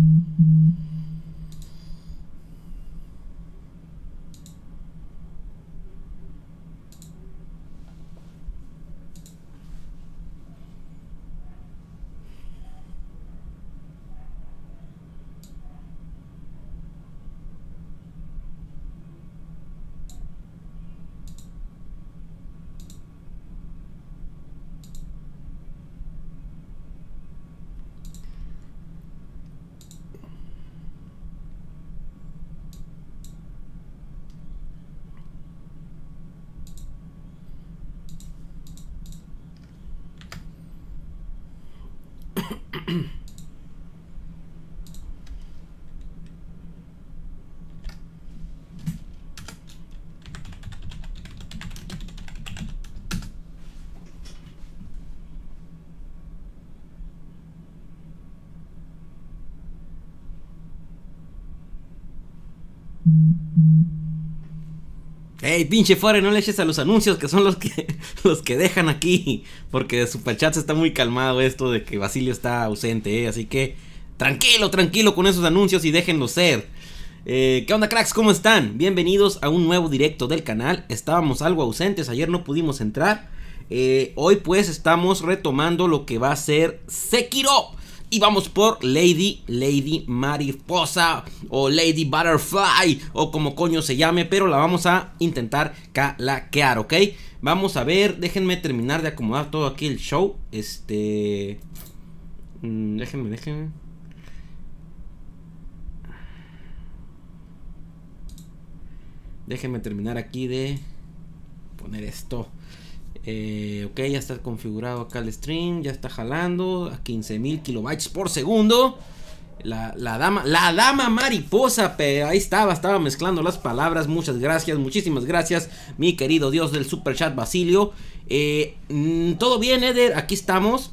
mm -hmm. Ey, pinche fuera, no le eches a los anuncios que son los que los que dejan aquí. Porque Superchat está muy calmado esto de que Basilio está ausente, ¿eh? Así que tranquilo, tranquilo con esos anuncios y déjenlo ser. Eh, ¿Qué onda, cracks? ¿Cómo están? Bienvenidos a un nuevo directo del canal. Estábamos algo ausentes, ayer no pudimos entrar. Eh, hoy pues estamos retomando lo que va a ser Sekiro. Y vamos por Lady, Lady Mariposa o Lady Butterfly o como coño se llame, pero la vamos a intentar calaquear, ¿ok? Vamos a ver, déjenme terminar de acomodar todo aquí el show. Este... Mm, déjenme, déjenme. Déjenme terminar aquí de poner esto. Eh, ok, ya está configurado acá el stream, ya está jalando a 15.000 kilobytes por segundo. La, dama, la dama mariposa, pero ahí estaba, estaba mezclando las palabras. Muchas gracias, muchísimas gracias, mi querido Dios del super chat Basilio. Eh, mm, todo bien, Eder, aquí estamos.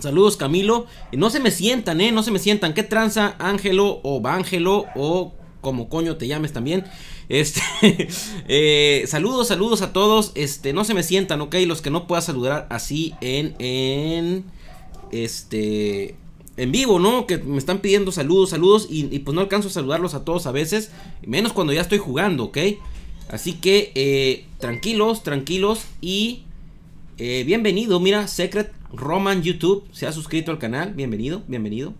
Saludos, Camilo. No se me sientan, eh, no se me sientan. ¿Qué tranza, Ángelo o Vángelo o como coño te llames también? Este, eh, saludos, saludos a todos. Este, no se me sientan, ok. Los que no pueda saludar así en, en, este, en vivo, ¿no? Que me están pidiendo saludos, saludos. Y, pues no alcanzo a saludarlos a todos a veces. Menos cuando ya estoy jugando, ok. Así que, eh, tranquilos, tranquilos. Y eh, bienvenido, mira, Secret Roman YouTube. Se ha suscrito al canal. Bienvenido, bienvenido.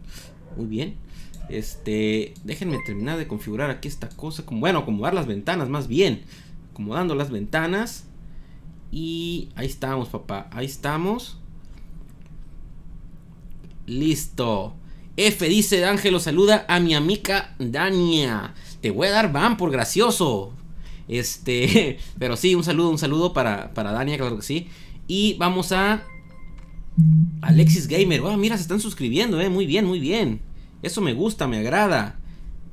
Muy bien. Este, déjenme terminar de configurar aquí esta cosa. Como, bueno, acomodar las ventanas más bien. Acomodando las ventanas. Y ahí estamos, papá. Ahí estamos. Listo. F dice Ángelo, saluda a mi amiga Dania. Te voy a dar ban por gracioso. Este, pero sí, un saludo, un saludo para, para Dania, claro que sí. Y vamos a Alexis Gamer. Oh, mira, se están suscribiendo, eh. Muy bien, muy bien. Eso me gusta, me agrada,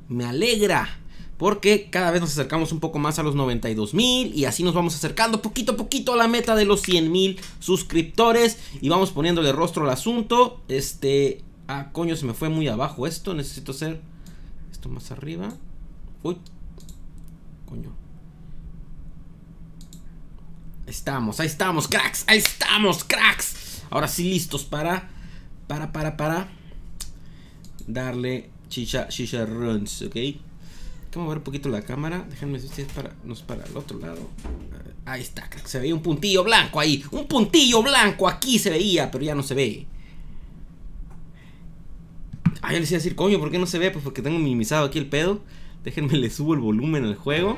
me alegra. Porque cada vez nos acercamos un poco más a los 92 mil y así nos vamos acercando poquito a poquito a la meta de los 100 mil suscriptores. Y vamos poniéndole rostro al asunto. Este... Ah, coño, se me fue muy abajo esto. Necesito hacer esto más arriba. Uy. Coño. Estamos, ahí estamos, cracks. Ahí estamos, cracks. Ahora sí listos para... Para, para, para darle chicha, runs, ¿ok? Vamos a mover un poquito la cámara. Déjenme ver si es para, no es para el otro lado. Ahí está, se veía un puntillo blanco ahí. Un puntillo blanco aquí se veía, pero ya no se ve. Ah, ya les iba a decir, coño, ¿por qué no se ve? Pues porque tengo minimizado aquí el pedo. Déjenme le subo el volumen al juego.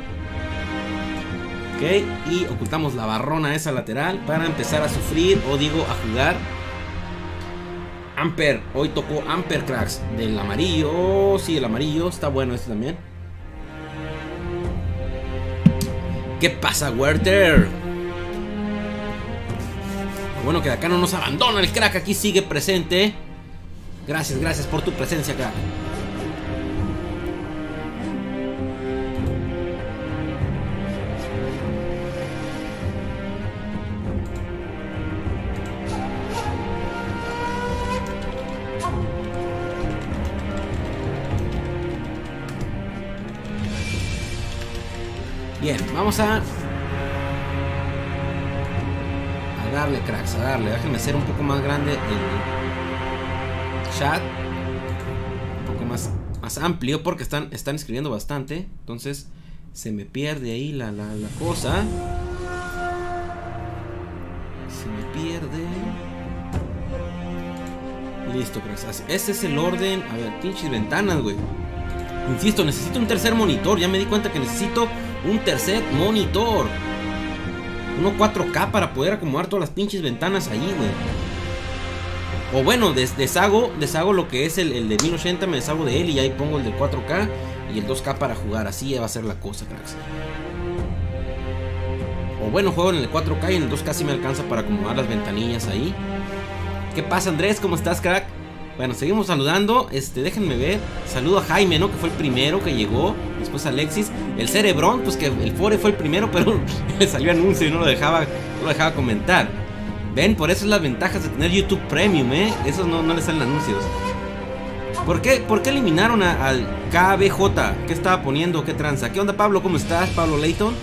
Ok, y ocultamos la barrona esa lateral para empezar a sufrir, o digo, a jugar Amper, hoy tocó Amper Cracks del amarillo. Sí, el amarillo, está bueno este también. ¿Qué pasa, Werther? Bueno que acá no nos abandona el crack, aquí sigue presente. Gracias, gracias por tu presencia, crack. Vamos a... Darle, cracks, a darle. Déjenme hacer un poco más grande el chat. Un poco más, más amplio porque están, están escribiendo bastante. Entonces se me pierde ahí la, la, la cosa. Se me pierde. Listo, cracks. Ese es el orden. A ver, pinches ventanas, güey. Insisto, necesito un tercer monitor. Ya me di cuenta que necesito un tercer monitor. Uno 4K para poder acomodar todas las pinches ventanas ahí, güey. O bueno, des deshago, lo que es el, el, de 1080, me deshago de él y ahí pongo el de 4K y el 2K para jugar. Así va a ser la cosa, cracks. O bueno, juego en el 4K y en el 2K sí me alcanza para acomodar las ventanillas ahí. ¿Qué pasa, Andrés? ¿Cómo estás, crack? Bueno, seguimos saludando. Este, déjenme ver. Saludo a Jaime, ¿no? Que fue el primero que llegó. Después Alexis. El Cerebrón, pues que el Fore fue el primero, pero le salió anuncio y no lo dejaba, no lo dejaba comentar. Ven, por eso es las ventajas de tener YouTube Premium, ¿eh? Esos no, no le salen anuncios. ¿Por qué, ¿Por qué eliminaron al KBJ? ¿Qué estaba poniendo? ¿Qué tranza? ¿Qué onda, Pablo? ¿Cómo estás? Pablo Leighton.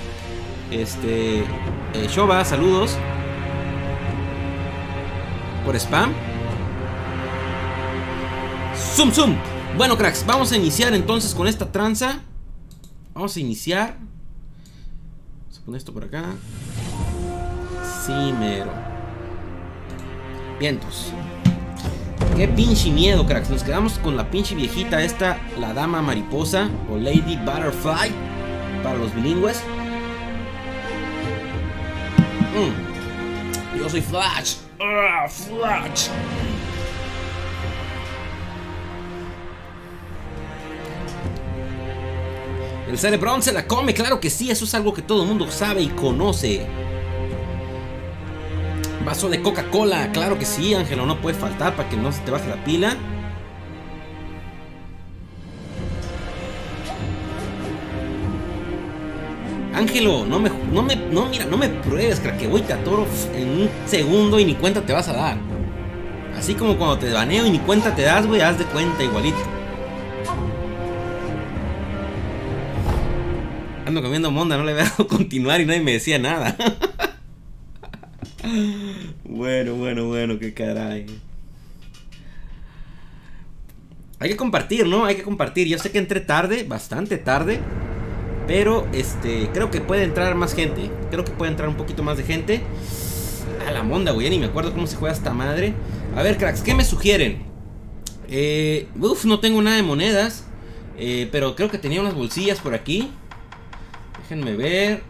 Este. Eh, Shoba, saludos. Por spam. Zoom, zoom. Bueno, cracks, vamos a iniciar entonces con esta tranza. Vamos a iniciar. Vamos a poner esto por acá. Sí, mero. Vientos. Qué pinche miedo, cracks. Nos quedamos con la pinche viejita esta, la dama mariposa o Lady Butterfly para los bilingües. Mm. Yo soy Flash. Ah, Flash. El cerebrón se la come, claro que sí, eso es algo que todo el mundo sabe y conoce. Vaso de Coca-Cola, claro que sí, Ángelo, no puede faltar para que no se te baje la pila. Ángelo, no me, no me, no, mira, no me pruebes, crack, que voy te atoro en un segundo y ni cuenta te vas a dar. Así como cuando te baneo y ni cuenta te das, güey, haz de cuenta igualito. Ando comiendo monda, no le había dado continuar y nadie me decía nada. bueno, bueno, bueno, qué caray. Hay que compartir, ¿no? Hay que compartir. Yo sé que entré tarde, bastante tarde. Pero este, creo que puede entrar más gente. Creo que puede entrar un poquito más de gente. A la monda, güey. Ni me acuerdo cómo se juega esta madre. A ver, cracks, ¿qué me sugieren? Eh, uf, no tengo nada de monedas. Eh, pero creo que tenía unas bolsillas por aquí. Déjenme ver.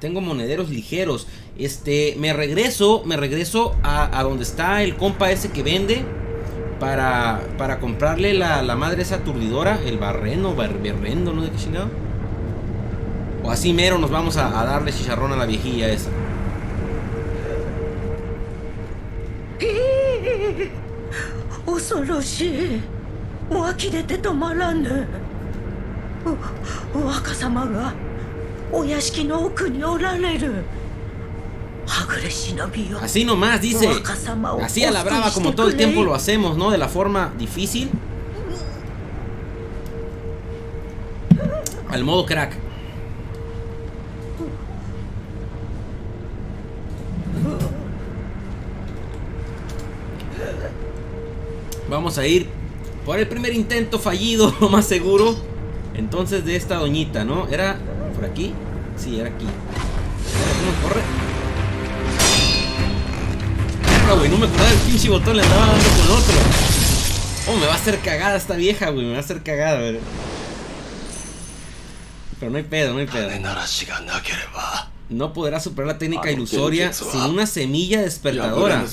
Tengo monederos ligeros. Este, me regreso, me regreso a, a donde está el compa ese que vende. Para, para comprarle la, la madre esa aturdidora. El barreno, bar, berrendo, no sé qué chingado. O así mero nos vamos a, a darle chicharrón a la viejilla esa. ¡Eh! 恐ろしいもう呆れて止まらぬ若様がお屋敷の奥におられるはぐれ忍びよ Así nomás, dice. 若様を Así a la brava como todo el tiempo lo hacemos, ¿no? De la forma difícil. Al modo crack. Vamos a ir por el primer intento fallido, lo más seguro. Entonces de esta doñita, ¿no? Era por aquí. Sí, era aquí. ¿Cómo corre? Güey, no me acordaba el pinche botón, le andaba dando con otro. Oh, me va a hacer cagada esta vieja, güey, me va a hacer cagada, güey. Pero no hay pedo, no hay pedo. No podrá superar la técnica ilusoria sin una semilla despertadora.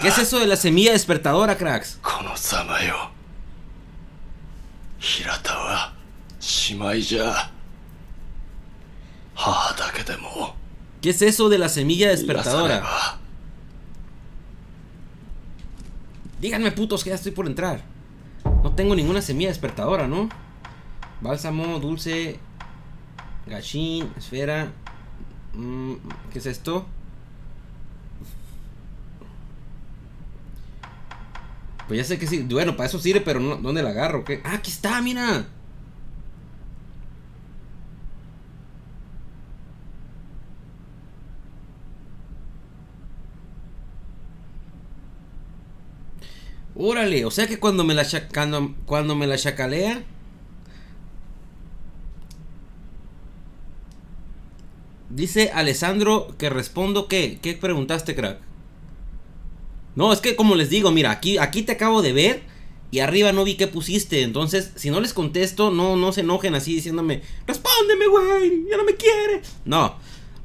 ¿Qué es eso de la semilla despertadora, cracks? ¿Qué es eso de la semilla despertadora? Díganme, putos, que ya estoy por entrar. No tengo ninguna semilla despertadora, ¿no? Bálsamo, dulce, gachín, esfera. Mm, ¿Qué es esto? Pues ya sé que sí. Bueno, para eso sirve, pero no, ¿dónde la agarro? ¿Qué? ¡Ah, aquí está, mira! Órale, o sea que cuando me la, cuando, cuando me la chacalea. Dice Alessandro que respondo qué. ¿Qué preguntaste, crack? No, es que como les digo, mira, aquí, aquí te acabo de ver y arriba no vi qué pusiste. Entonces, si no les contesto, no, no se enojen así diciéndome, respóndeme, güey, ya no me quiere. No,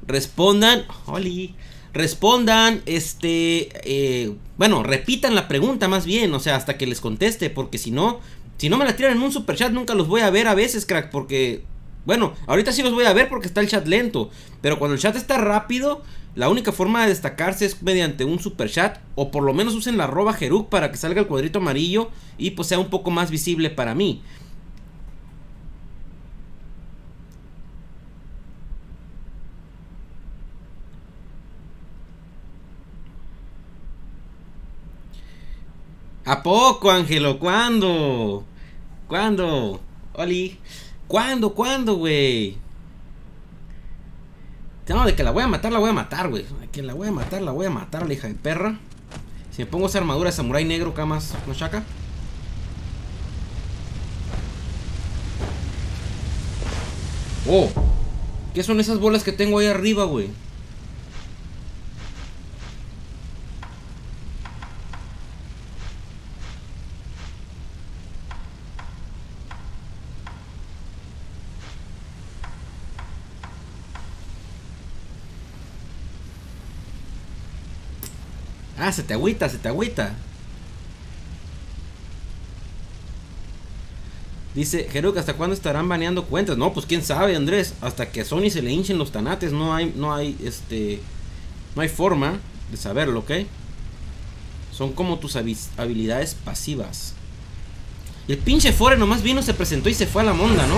respondan, Oli, respondan, este, eh, bueno, repitan la pregunta más bien, o sea, hasta que les conteste, porque si no, si no me la tiran en un super chat, nunca los voy a ver a veces, crack, porque, bueno, ahorita sí los voy a ver porque está el chat lento, pero cuando el chat está rápido, la única forma de destacarse es mediante un super chat, o por lo menos usen la arroba Jeruk para que salga el cuadrito amarillo y pues sea un poco más visible para mí. ¿A poco, Ángelo? ¿Cuándo? ¿Cuándo? Oli. ¿Cuándo? ¿Cuándo, güey? No, de que la voy a matar, la voy a matar, güey. Que la voy a matar, la voy a matar la hija de perra. Si me pongo esa armadura de samurái negro, camas, ¿no chaca? Oh, ¿qué son esas bolas que tengo ahí arriba, güey? Ah, se te agüita, se te agüita. Dice, ¿hasta cuándo estarán baneando cuentas? No, pues quién sabe, Andrés. Hasta que a Sony se le hinchen los tanates, no hay, no hay, este, no hay forma de saberlo, ¿ok? Son como tus habi- habilidades pasivas. Y el pinche Fore nomás vino, se presentó y se fue a la monda, ¿no?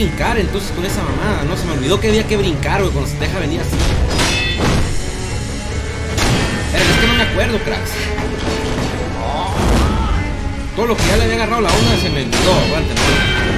Brincar entonces con esa mamada. No se me olvidó que había que brincar, güey, cuando se deja venir así. Pero es que no me acuerdo, cracks. Todo lo que ya le había agarrado la onda se me olvidó.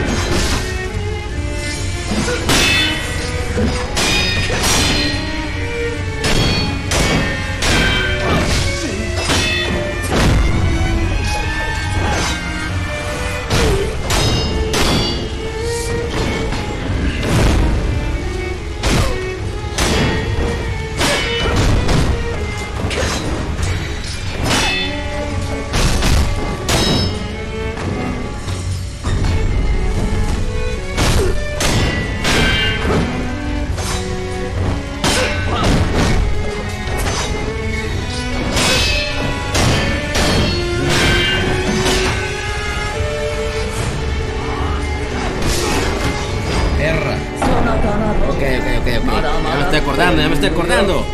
Ya me estoy acordando, ya me estoy acordando.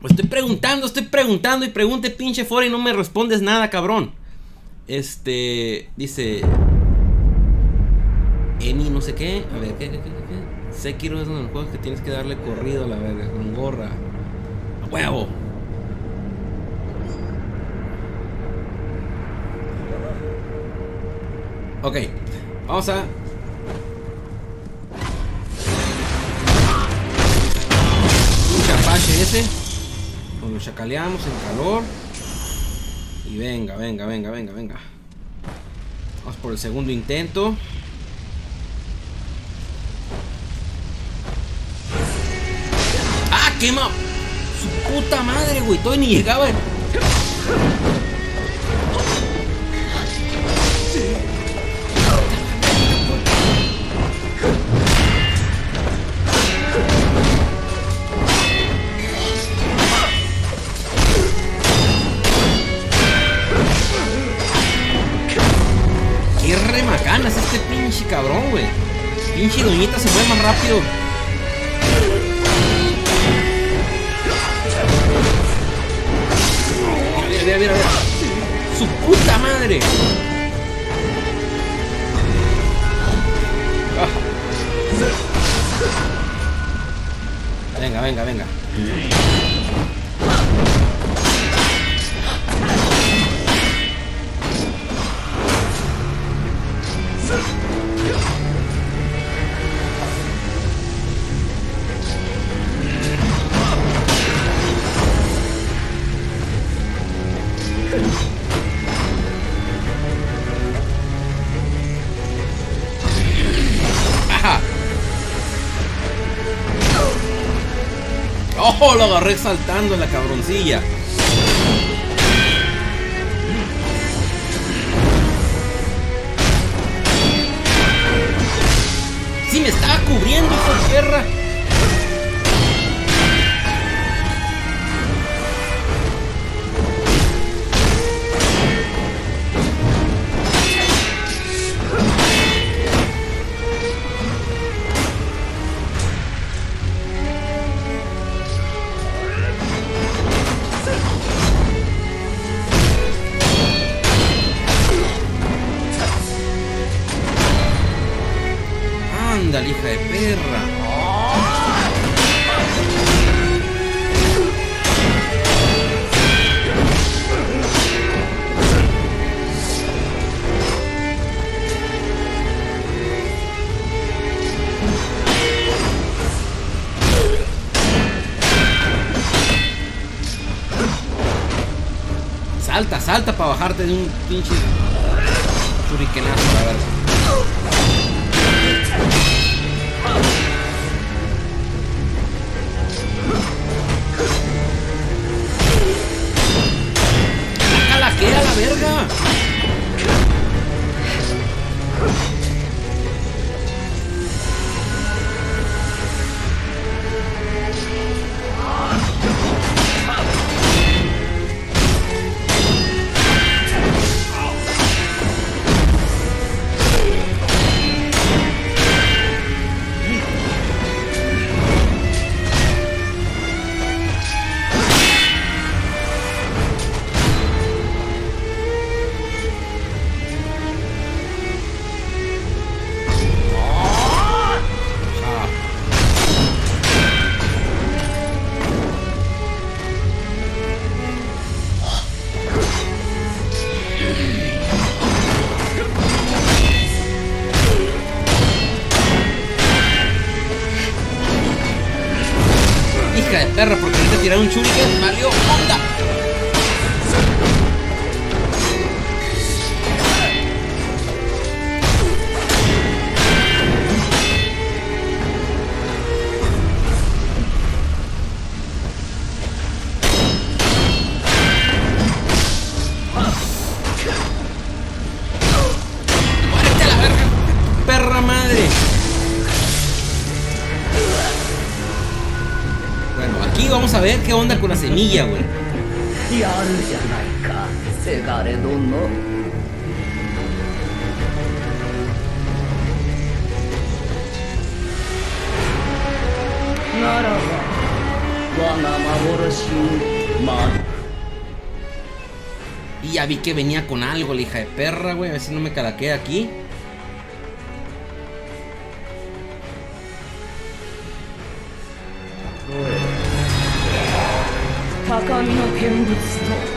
Pues estoy preguntando, estoy preguntando y pregunte pinche fuera y no me respondes nada, cabrón. Este, dice Eni no sé qué, a ver, ¿qué, qué, qué, qué? Sekiro es uno de los juegos que tienes que darle corrido a la verga, con gorra. A huevo. Ok, vamos a. Un chapache ese. Nos lo chacaleamos en calor. Y venga, venga, venga, venga, venga. Vamos por el segundo intento. ¡Ah, quema! Su puta madre, güey. Todavía ni llegaba. Qué Pinche doñita se mueve más rápido. Mira, mira, mira, mira. Su puta madre. Ah. Venga, venga, venga. ¡Oh! Lo agarré saltando en la cabroncilla. vamos a ver qué onda con la semilla, güey. Y ya vi que venía con algo, la hija de perra, güey. A ver si no me calaquea aquí. の見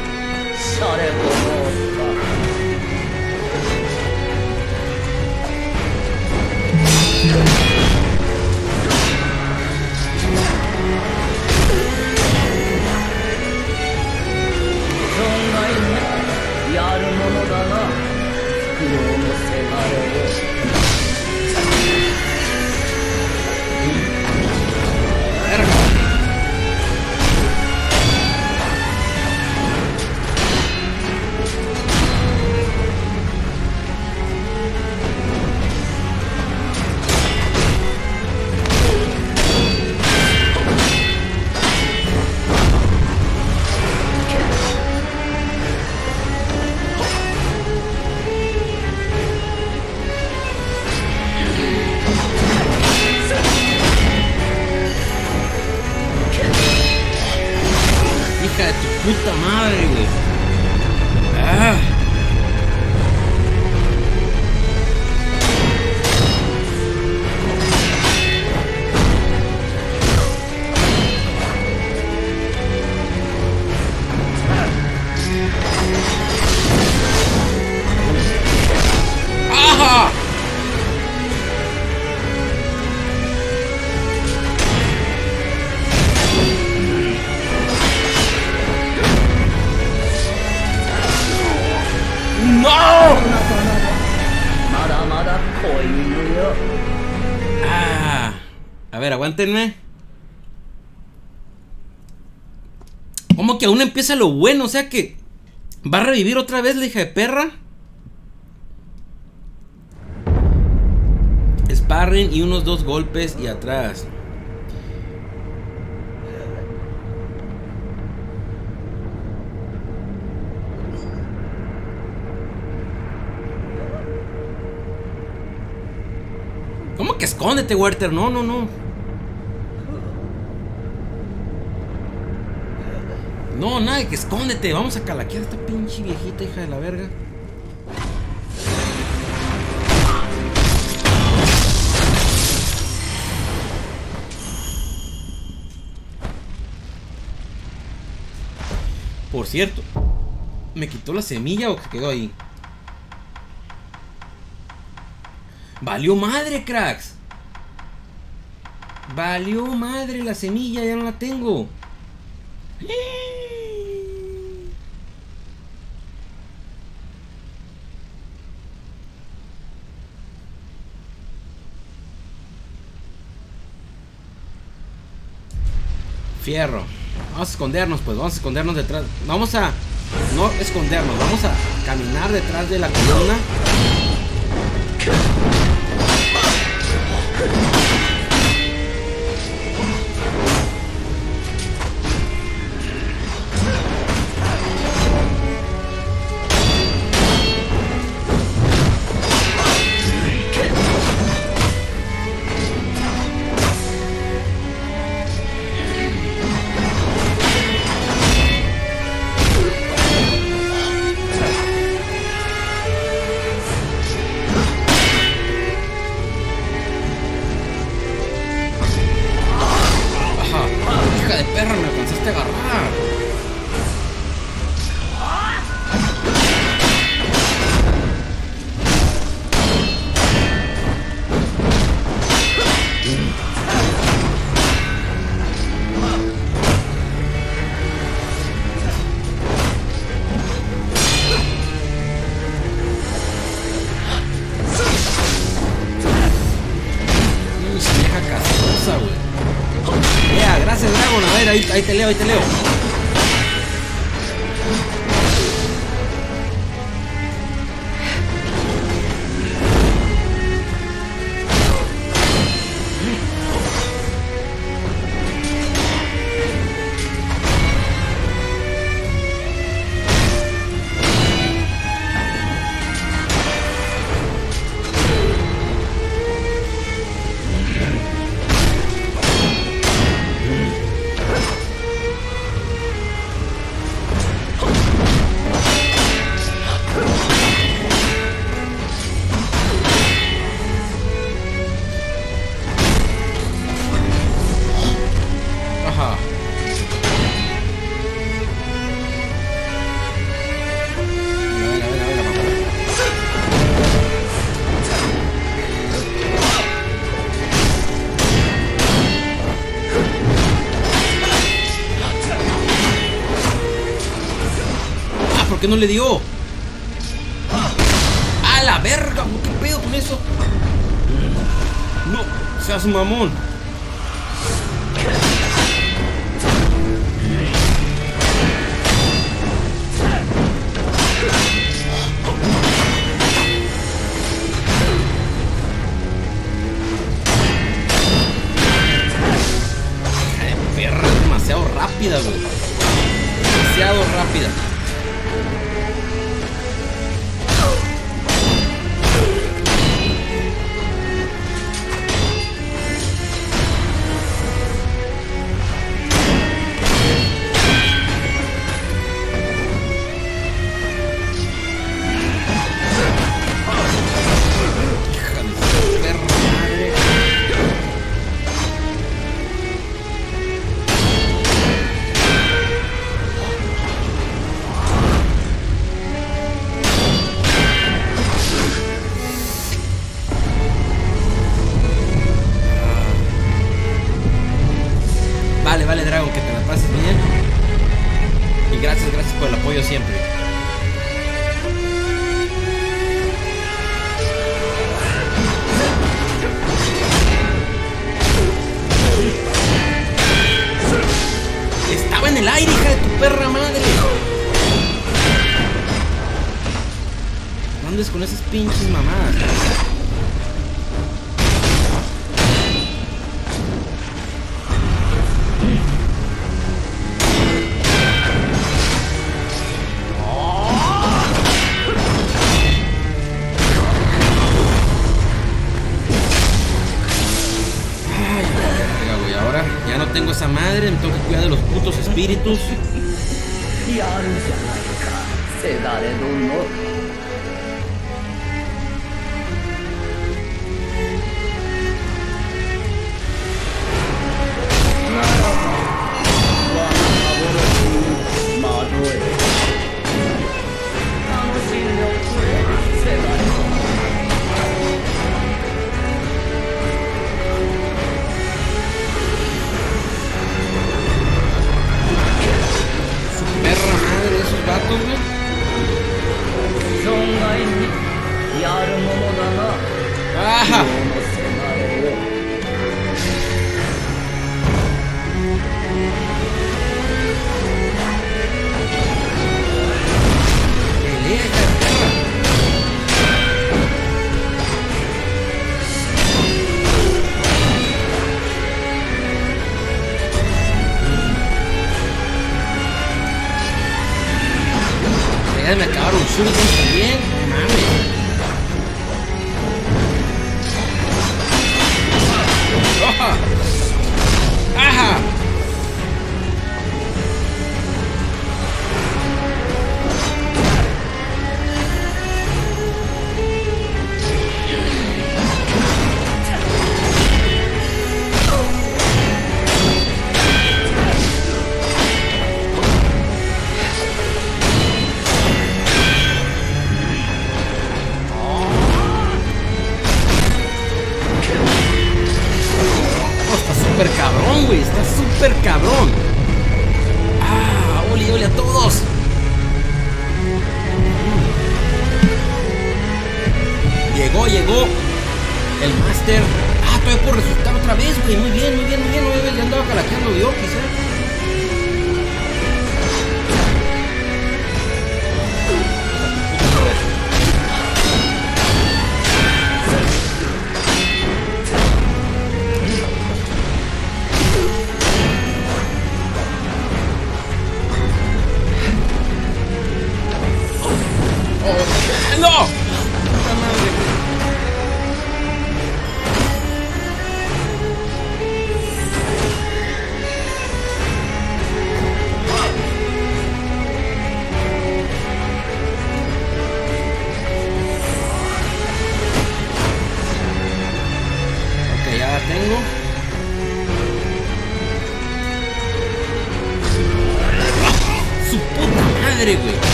empieza lo bueno? O sea que va a revivir otra vez la hija de perra. Sparring y unos dos golpes y atrás. ¿Cómo que escóndete, Werther? No, no, no. No, nada, que escóndete. Vamos a calaquear a esta pinche viejita hija de la verga. Por cierto, ¿me quitó la semilla o se quedó ahí? Valió madre, cracks. Valió madre la semilla, ya no la tengo. Fierro. Vamos a escondernos, pues. Vamos a escondernos detrás. Vamos a. No escondernos. Vamos a caminar detrás de la columna. No le dio? ¡A la verga! ¿Qué pedo con eso? No, seas un mamón.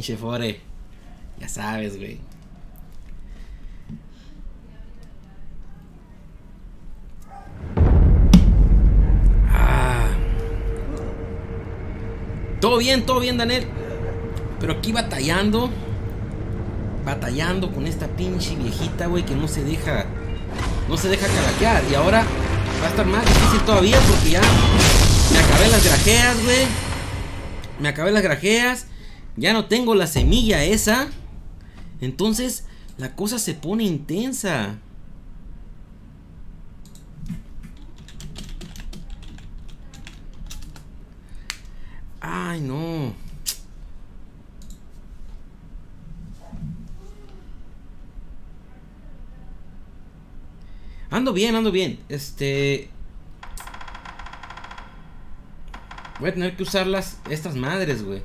Pinche. Ya sabes, güey. Ah. Todo bien, todo bien, Daniel. Pero aquí batallando. Batallando con esta pinche viejita, güey, que no se deja. No se deja calaquear. Y ahora va a estar más difícil todavía porque ya me acabé las grajeas, güey. Me acabé las grajeas. Ya no tengo la semilla esa. Entonces la cosa se pone intensa. Ay, no. Ando bien, ando bien. Este. Voy a tener que usar las, estas madres, güey.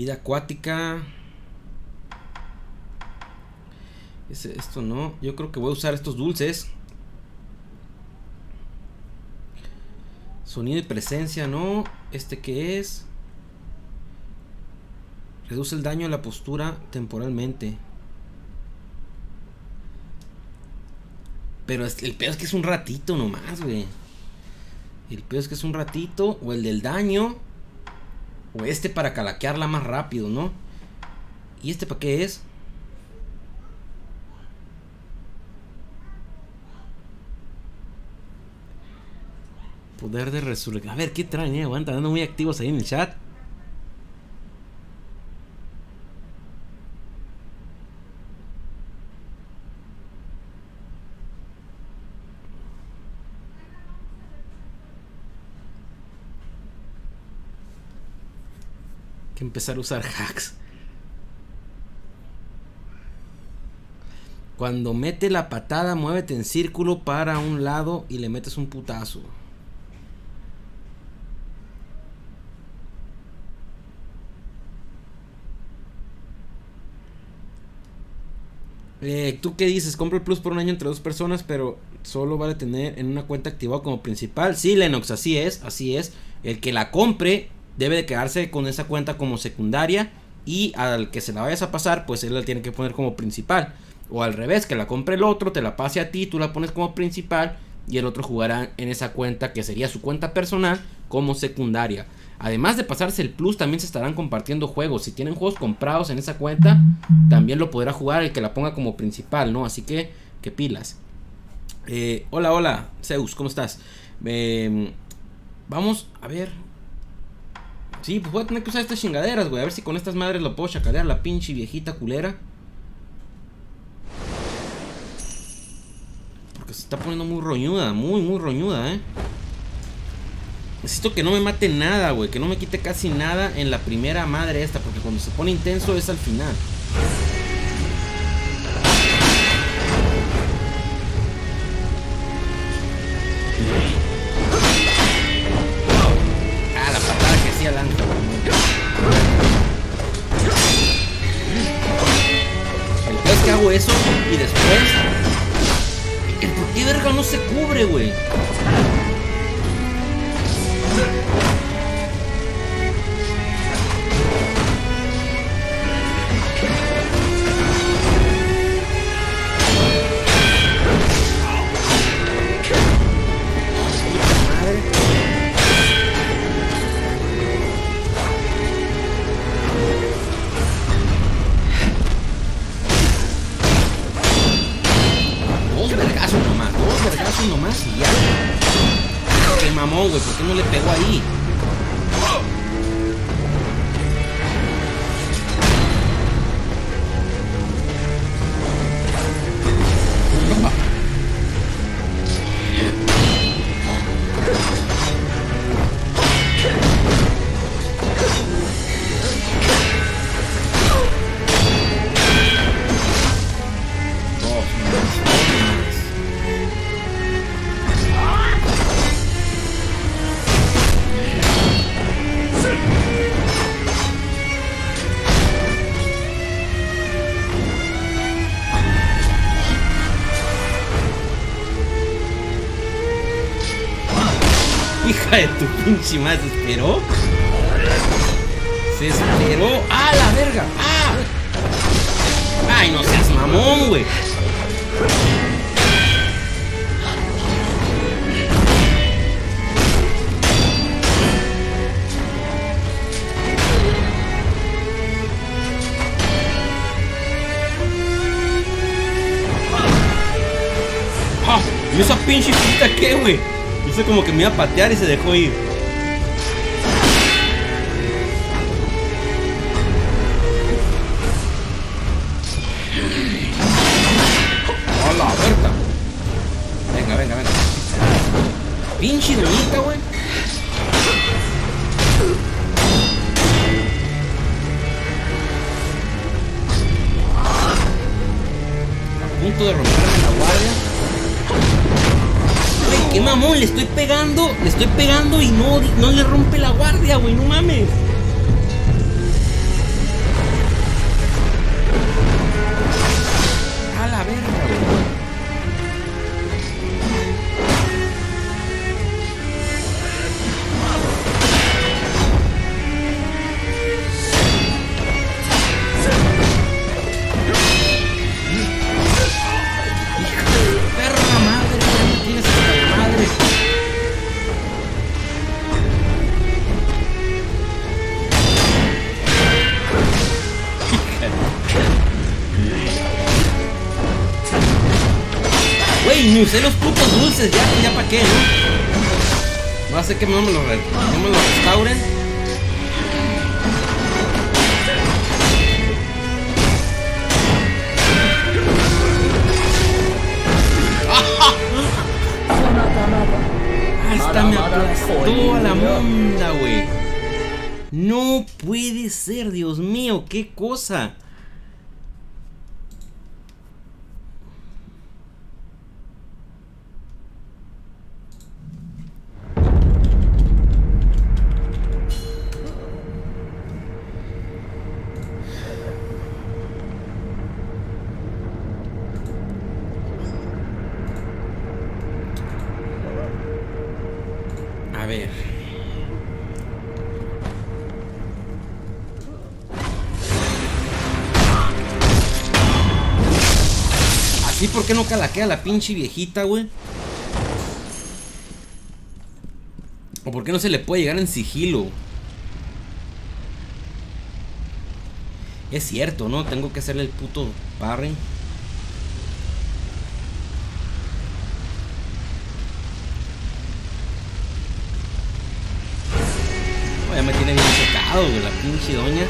Vida acuática. Esto no. Yo creo que voy a usar estos dulces. Sonido y presencia, no. ¿Este qué es? Reduce el daño a la postura temporalmente. Pero el peor es que es un ratito nomás, güey. El peor es que es un ratito. O el del daño. O este para calaquearla más rápido, ¿no? ¿Y este para qué es? Poder de resurrección. A ver, ¿qué traen? Eh? Aguanta, muy activos ahí en el chat. Empezar a usar hacks. Cuando mete la patada, muévete en círculo para un lado y le metes un putazo. Eh, ¿Tú qué dices? Compro el Plus por un año entre dos personas, pero solo vale tener en una cuenta activada como principal. Sí, Lennox, así es, así es. El que la compre debe de quedarse con esa cuenta como secundaria y al que se la vayas a pasar, pues él la tiene que poner como principal. O al revés, que la compre el otro, te la pase a ti, tú la pones como principal y el otro jugará en esa cuenta que sería su cuenta personal como secundaria. Además de pasarse el plus, también se estarán compartiendo juegos. Si tienen juegos comprados en esa cuenta, también lo podrá jugar el que la ponga como principal, ¿no? Así que, que pilas. Eh, hola, hola, Zeus, ¿cómo estás? Eh, vamos a ver. Sí, pues voy a tener que usar estas chingaderas, güey. A ver si con estas madres lo puedo chacalear la pinche viejita culera. Porque se está poniendo muy roñuda, muy, muy roñuda, ¿eh? Necesito que no me mate nada, güey. Que no me quite casi nada en la primera madre esta. Porque cuando se pone intenso es al final. Pinche ¿se esperó? Se esperó. ¡Ah, la verga! ¡Ah! ¡Ay, no seas mamón, güey! ¡Ah! ¿Y esa pinche pita qué, güey? Hizo como que me iba a patear y se dejó ir. güey. A punto de romperme la guardia. Güey, qué mamón, le estoy pegando, le estoy pegando y no, no le rompe la guardia, güey, no mames. Que no me lo, no me lo restauren. Hasta me aplastó a la monda, güey. No puede ser, Dios mío, qué cosa. Calaquea la pinche viejita, güey? ¿O por qué no se le puede llegar en sigilo? Es cierto, ¿no? Tengo que hacerle el puto parry. Oh, me tiene bien secado, güey, la pinche doña.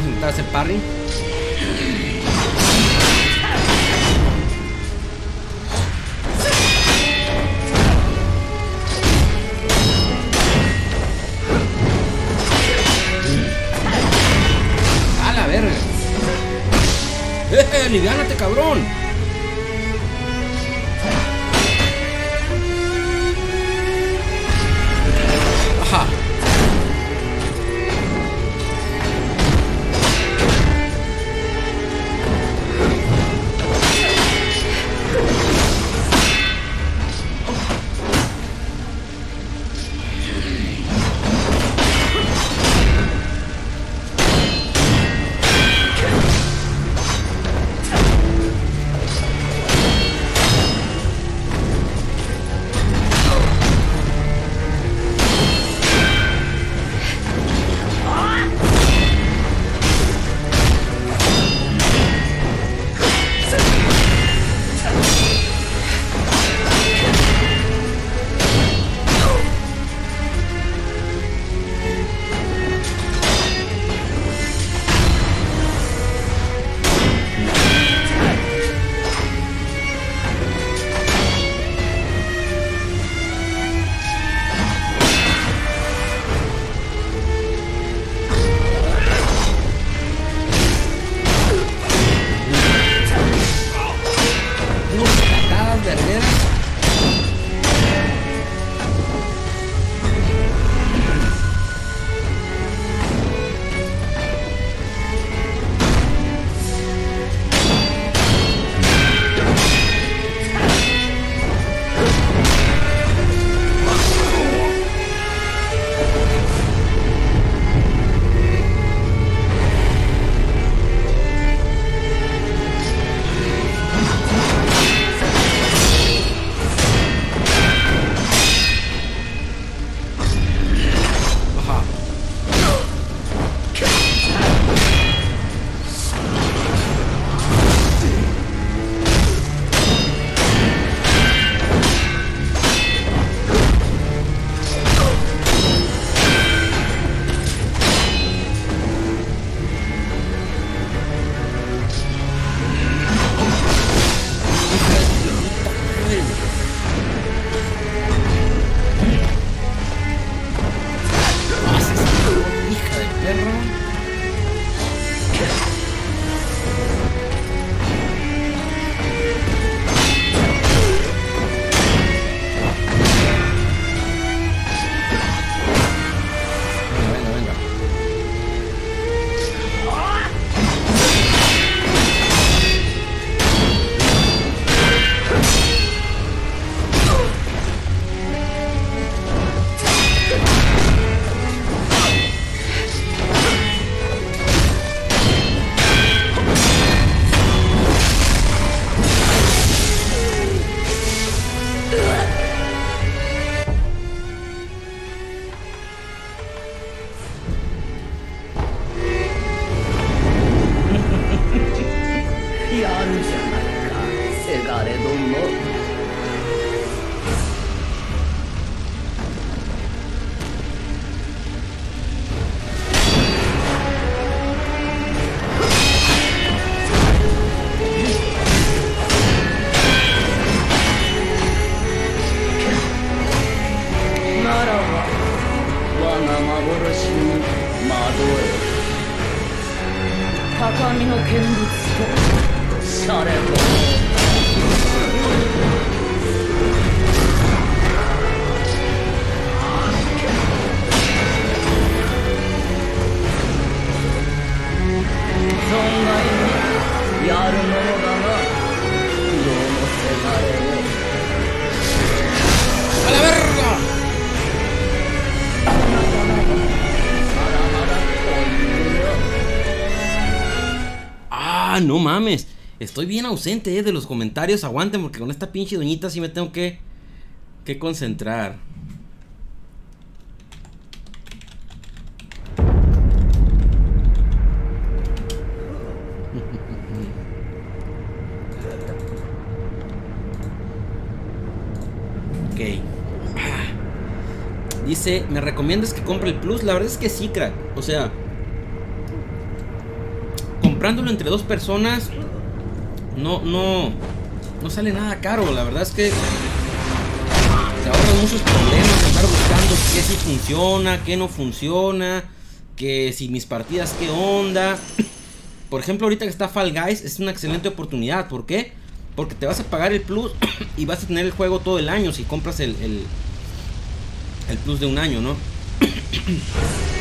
Vamos a intentar hacer parry. A la verga. ¡Eh, aliviánate, cabrón! Estoy bien ausente eh, de los comentarios. Aguanten porque con esta pinche doñita sí me tengo que, que concentrar. Ah. Dice, ¿me recomiendas que compre el Plus? La verdad es que sí, crack. O sea, comprándolo entre dos personas no no no sale nada caro la verdad es que te ahorran muchos problemas andar buscando qué sí funciona qué no funciona que si mis partidas qué onda por ejemplo ahorita que está Fall Guys es una excelente oportunidad ¿por qué? porque te vas a pagar el plus y vas a tener el juego todo el año si compras el el, el plus de un año ¿no?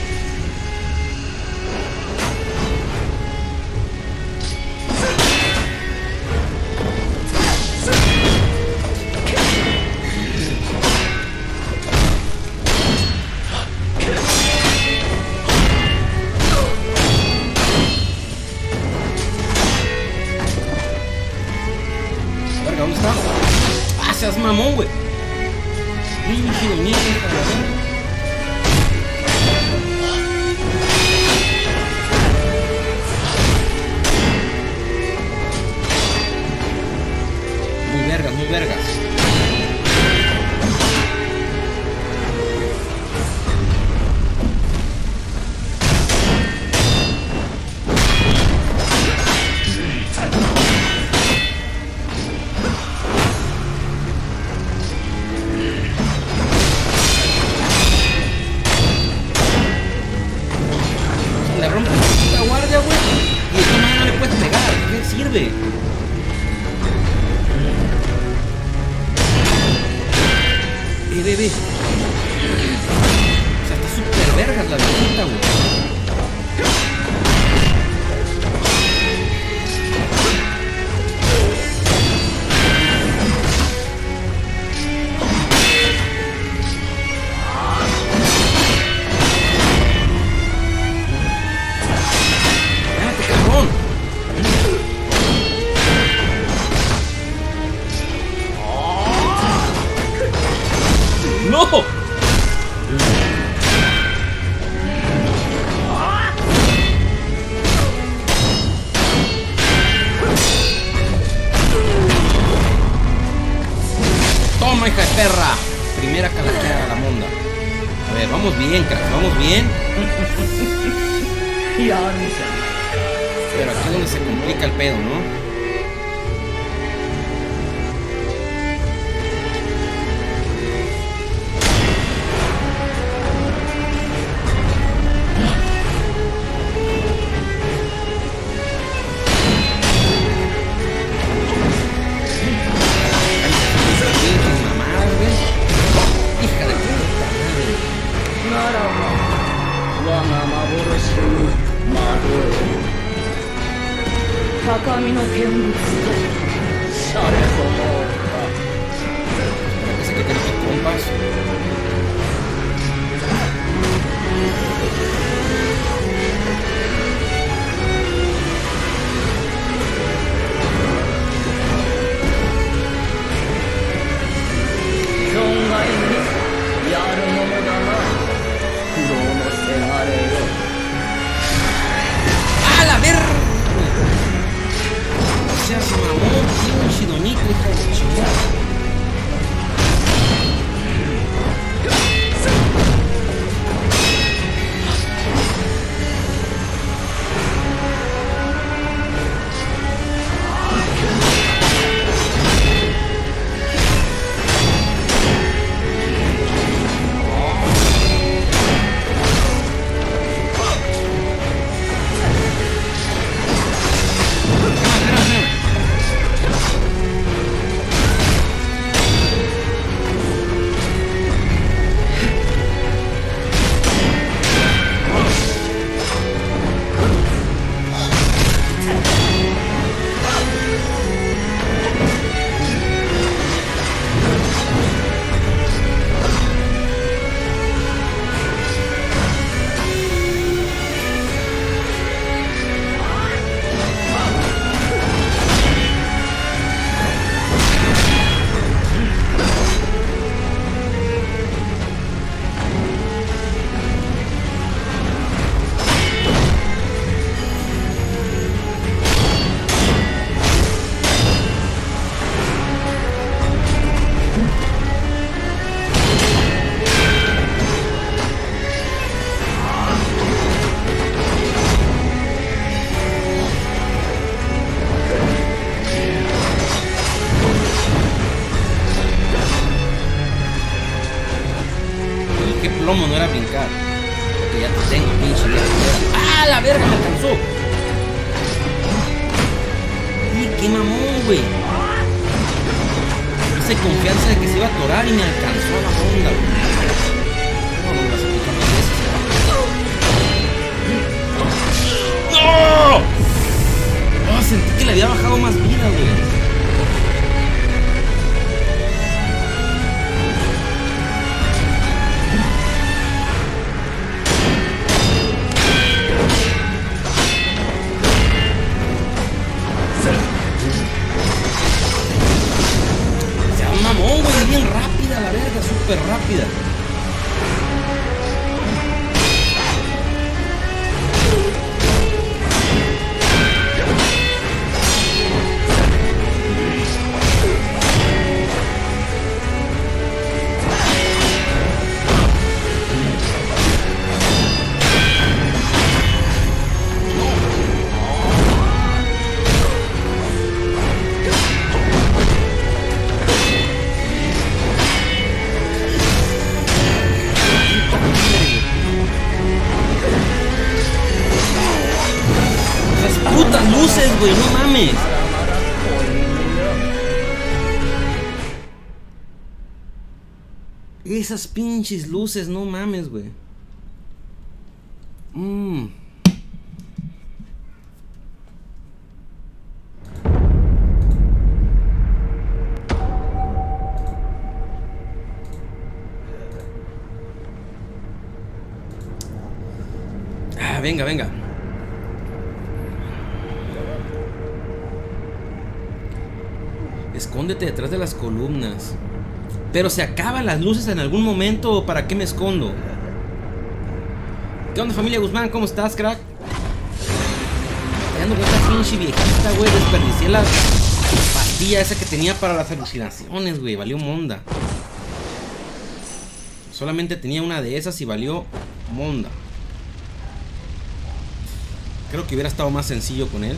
pinches luces, no mames, güey. Pero se acaban las luces en algún momento. ¿o ¿Para qué me escondo? ¿Qué onda, familia Guzmán? ¿Cómo estás, crack? Ando con esta pinche viejita, güey. Desperdicié la pastilla esa que tenía para las alucinaciones, güey. Valió monda. Solamente tenía una de esas y valió monda. Creo que hubiera estado más sencillo con él.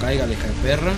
Caiga, deja de perra.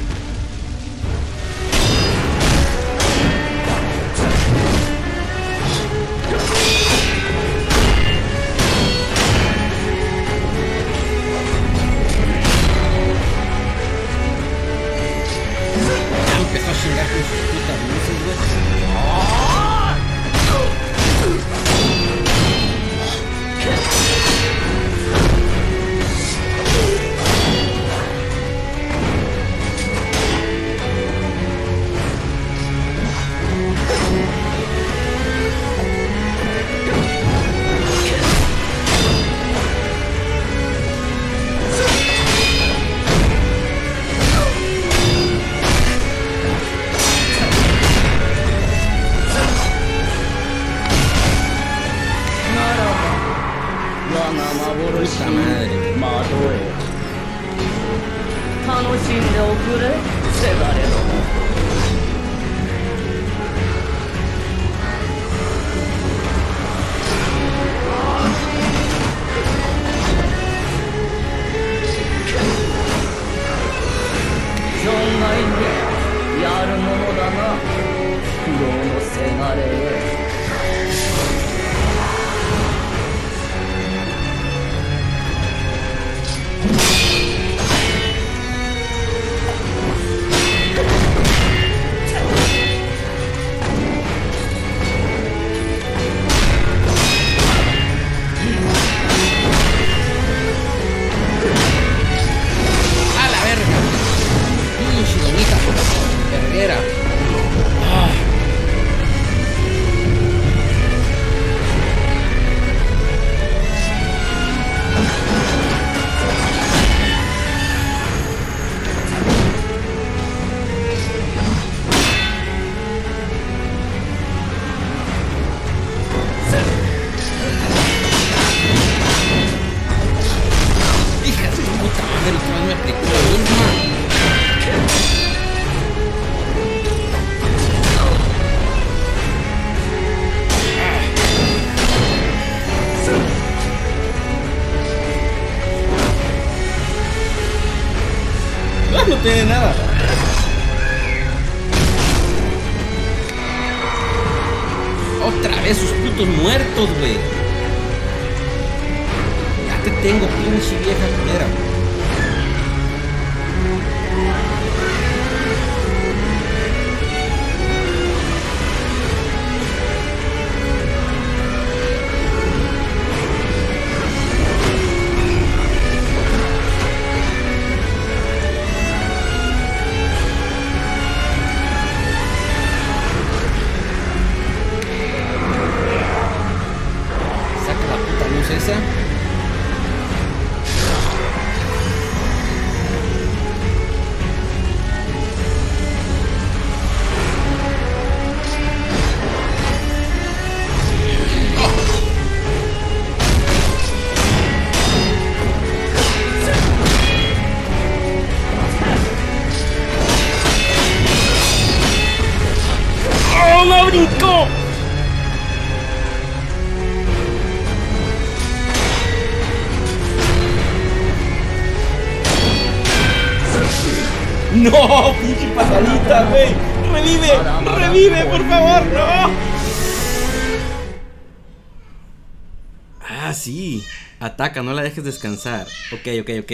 Ataca, no la dejes descansar. Ok, ok, ok.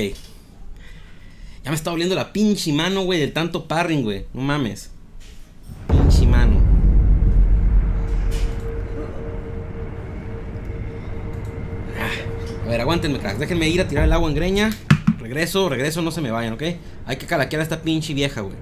Ya me está doliendo la pinche mano, güey, del tanto parring, güey. No mames. Pinche mano. Ah, A ver, aguántenme, cracks. Déjenme ir a tirar el agua en greña. Regreso, regreso, no se me vayan, ¿ok? Hay que calaquear a esta pinche vieja, güey.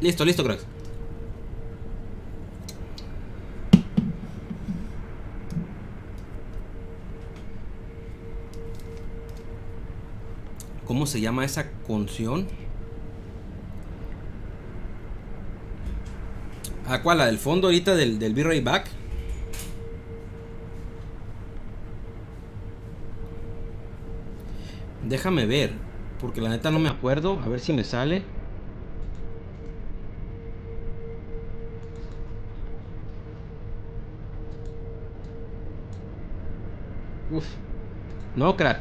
Listo, listo, cracks. ¿Cómo se llama esa canción? ¿A cuál? ¿La del fondo ahorita del, del Right Back? Déjame ver, porque la neta no me acuerdo. A ver si me sale. No, crack.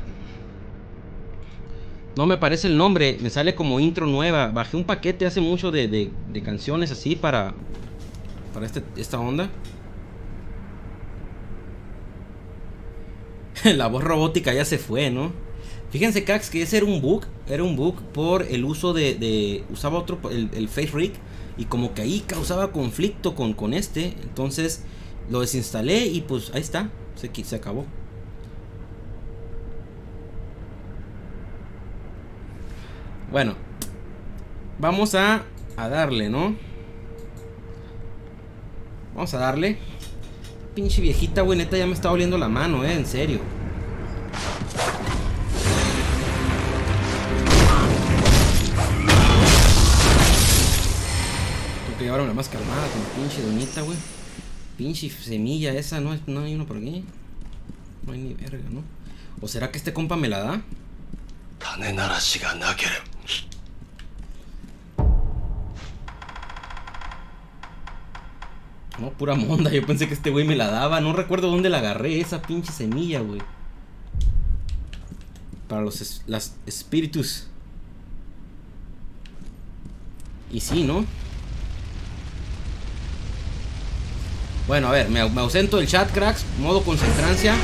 No me parece el nombre. Me sale como intro nueva. Bajé un paquete hace mucho de, de- canciones así para. Para este, esta onda. La voz robótica ya se fue, ¿no? Fíjense, Cax, que ese era un bug. Era un bug por el uso de. de- usaba otro, el, el Face Rig. Y como que ahí causaba conflicto con, con este. Entonces lo desinstalé y pues ahí está. Se, se acabó. Bueno, vamos a, a darle, ¿no? Vamos a darle. Pinche viejita, güey, neta ya me está oliendo la mano, eh, en serio. Tengo que llevar una más calmada con la pinche doñita, güey. Pinche semilla esa, ¿no? No hay uno por aquí. No hay ni verga, ¿no? ¿O será que este compa me la da? 種ならしがなければ No, pura monda. Yo pensé que este güey me la daba. No recuerdo dónde la agarré, esa pinche semilla, güey. Para los es- las espíritus. Y sí, ¿no? Bueno, a ver, me, me ausento del chat, cracks. Modo concentrancia.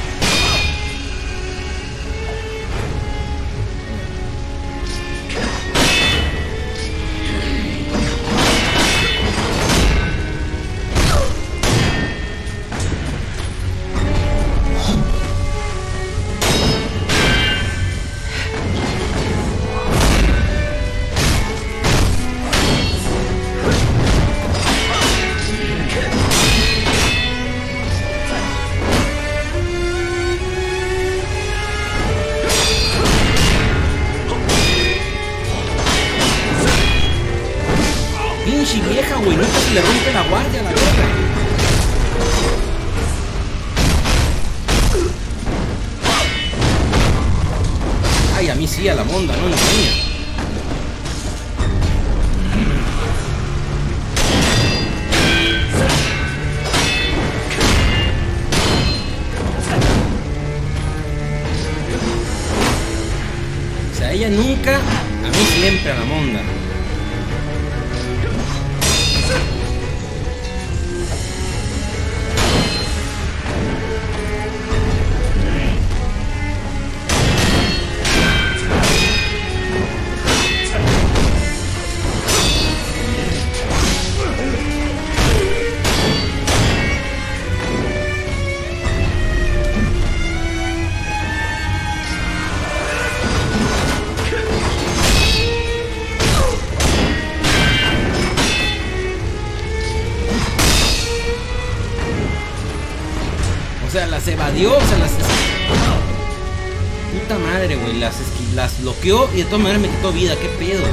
Y de todas maneras me quitó vida, qué pedo.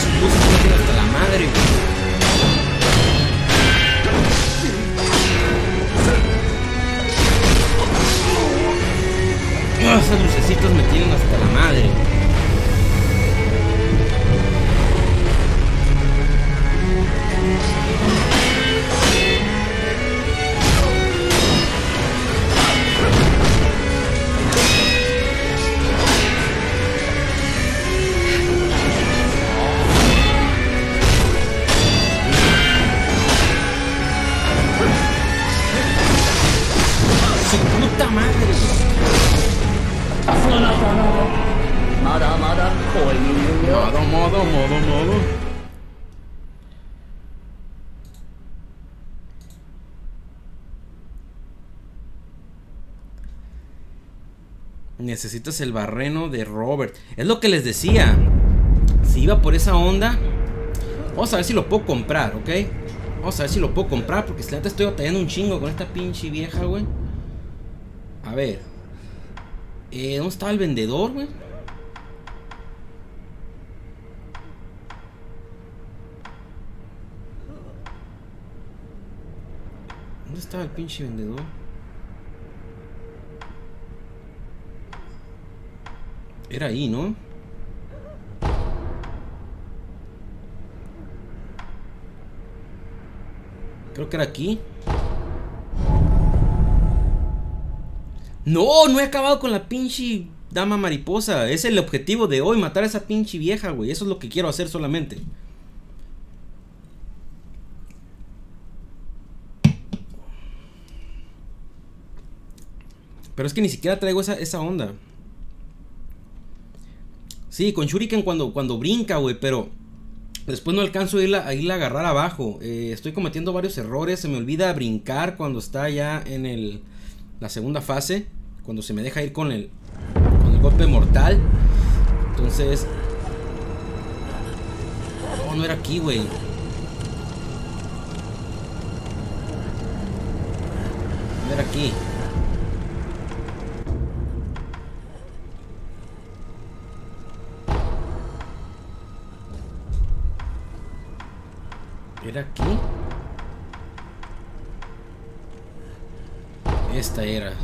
Tienen hasta la madre, Necesitas el barreno de Robert. Es lo que les decía. Si iba por esa onda. Vamos a ver si lo puedo comprar, ¿ok? Vamos a ver si lo puedo comprar. Porque si neta estoy batallando un chingo con esta pinche vieja, güey. A ver. Eh, ¿Dónde estaba el vendedor, güey? ¿Dónde estaba el pinche vendedor? Era ahí, ¿no? Creo que era aquí. No, no he acabado con la pinche dama mariposa. Es el objetivo de hoy, matar a esa pinche vieja, güey. Eso es lo que quiero hacer solamente. Pero es que ni siquiera traigo esa, esa onda. Sí, con Shuriken cuando, cuando brinca, güey, pero después no alcanzo a irla, a a agarrar abajo. Eh, estoy cometiendo varios errores. Se me olvida brincar cuando está ya en el, la segunda fase. Cuando se me deja ir con el, con el golpe mortal. Entonces... No, no era aquí, güey. No era aquí. ¿Era aquí? Esta era.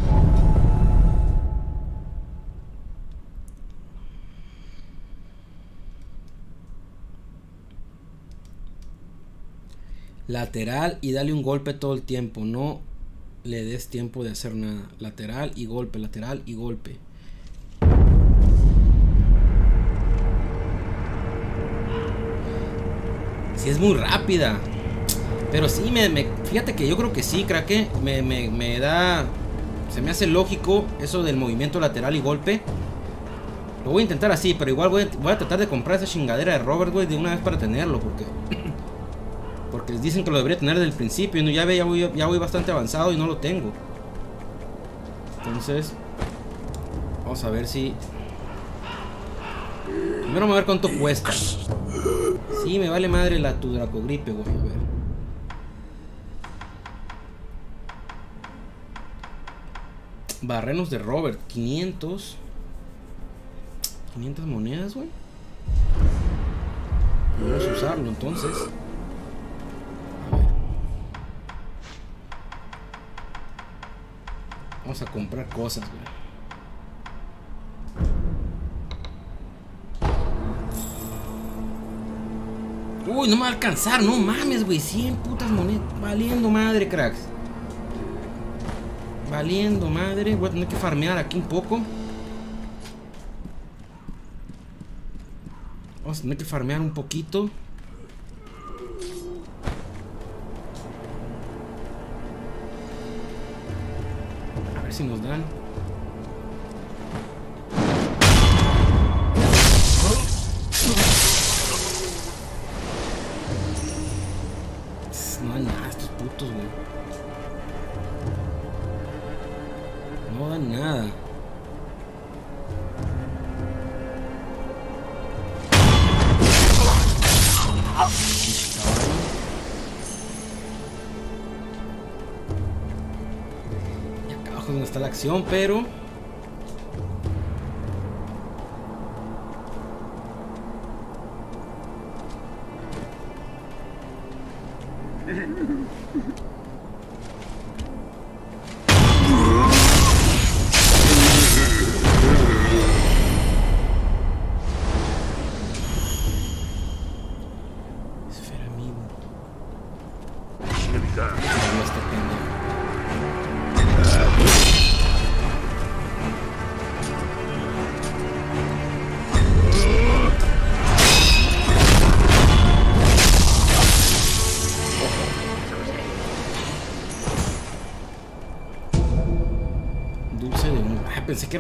Lateral y dale un golpe todo el tiempo. No le des tiempo de hacer nada. Lateral y golpe, lateral y golpe. Si es muy rápida. Pero sí, me, fíjate que yo creo que sí, craque. Me, me, da. Se me hace lógico eso del movimiento lateral y golpe. Lo voy a intentar así, pero igual voy a, tratar de comprar esa chingadera de Robert, güey, de una vez para tenerlo, porque. Porque dicen que lo debería tener desde el principio. y no, ya, ve, voy, ya voy bastante avanzado y no lo tengo. Entonces. Vamos a ver si. Primero vamos a ver cuánto cuesta. Sí, me vale madre la tu dracogripe, güey. A ver. Barrenos de Robert, 500. 500 monedas, güey. Vamos a usarlo entonces. A ver. Vamos a comprar cosas, güey. Uy, no me va a alcanzar, no mames, güey. 100 putas monedas. Valiendo madre, cracks. Valiendo madre. Voy a tener que farmear aquí un poco. Vamos a tener que farmear un poquito. A ver si nos dan. Estos güey. No dan nada. Y acá abajo es donde está la acción, pero.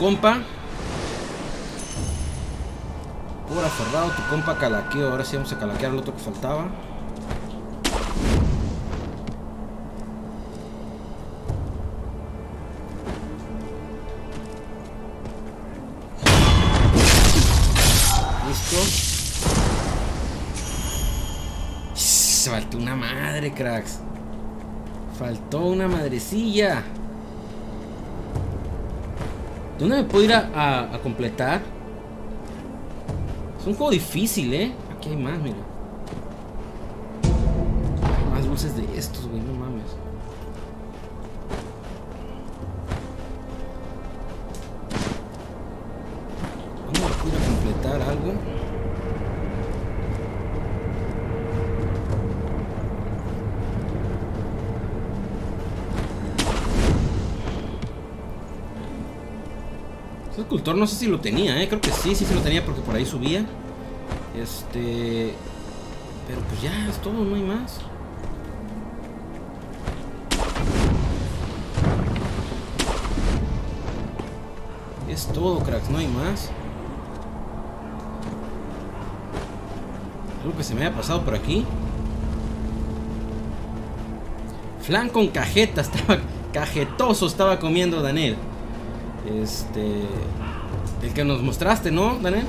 compa. Por aferrado tu compa calaqueo. Ahora sí vamos a calaquear lo otro que faltaba. Listo. Se faltó una madre, cracks. Faltó una madrecilla. ¿Dónde me puedo ir a, completar? Es un juego difícil, ¿eh? Aquí hay más, mira. No sé si lo tenía, ¿eh? Creo que sí, sí se lo tenía porque por ahí subía. Este... Pero pues ya, es todo, no hay más. Es todo, cracks, no hay más. Algo que se me haya pasado por aquí. Flan con cajeta, estaba cajetoso estaba comiendo Daniel. Este el que nos mostraste, ¿no, Daniel?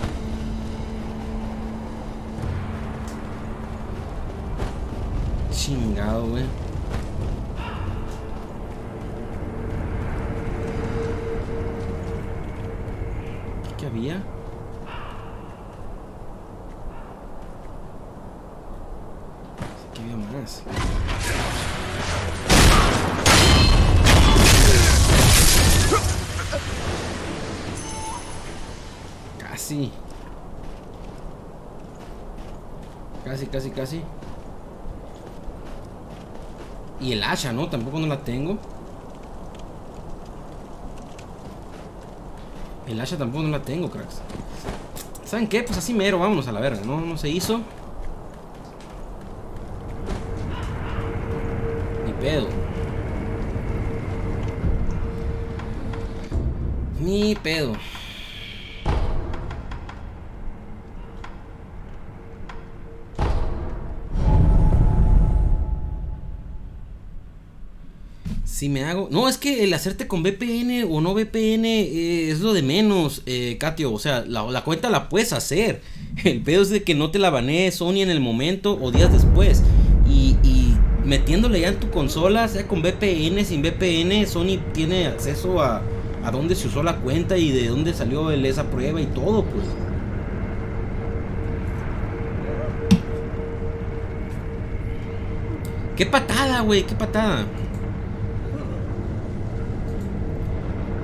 Casi. Y el hacha, ¿no? Tampoco no la tengo. El hacha tampoco no la tengo, cracks. ¿Saben qué? Pues así mero, vámonos a la verga, ¿no? No se hizo. Si me hago. No, es que el hacerte con VPN o no VPN eh, es lo de menos, eh, Katio. O sea, la, cuenta la puedes hacer. El pedo es de que no te la banee Sony en el momento o días después. Y, y metiéndole ya en tu consola, sea con VPN, sin VPN, Sony tiene acceso a, a dónde se usó la cuenta y de dónde salió el- esa prueba y todo, pues. Qué patada, güey, qué patada.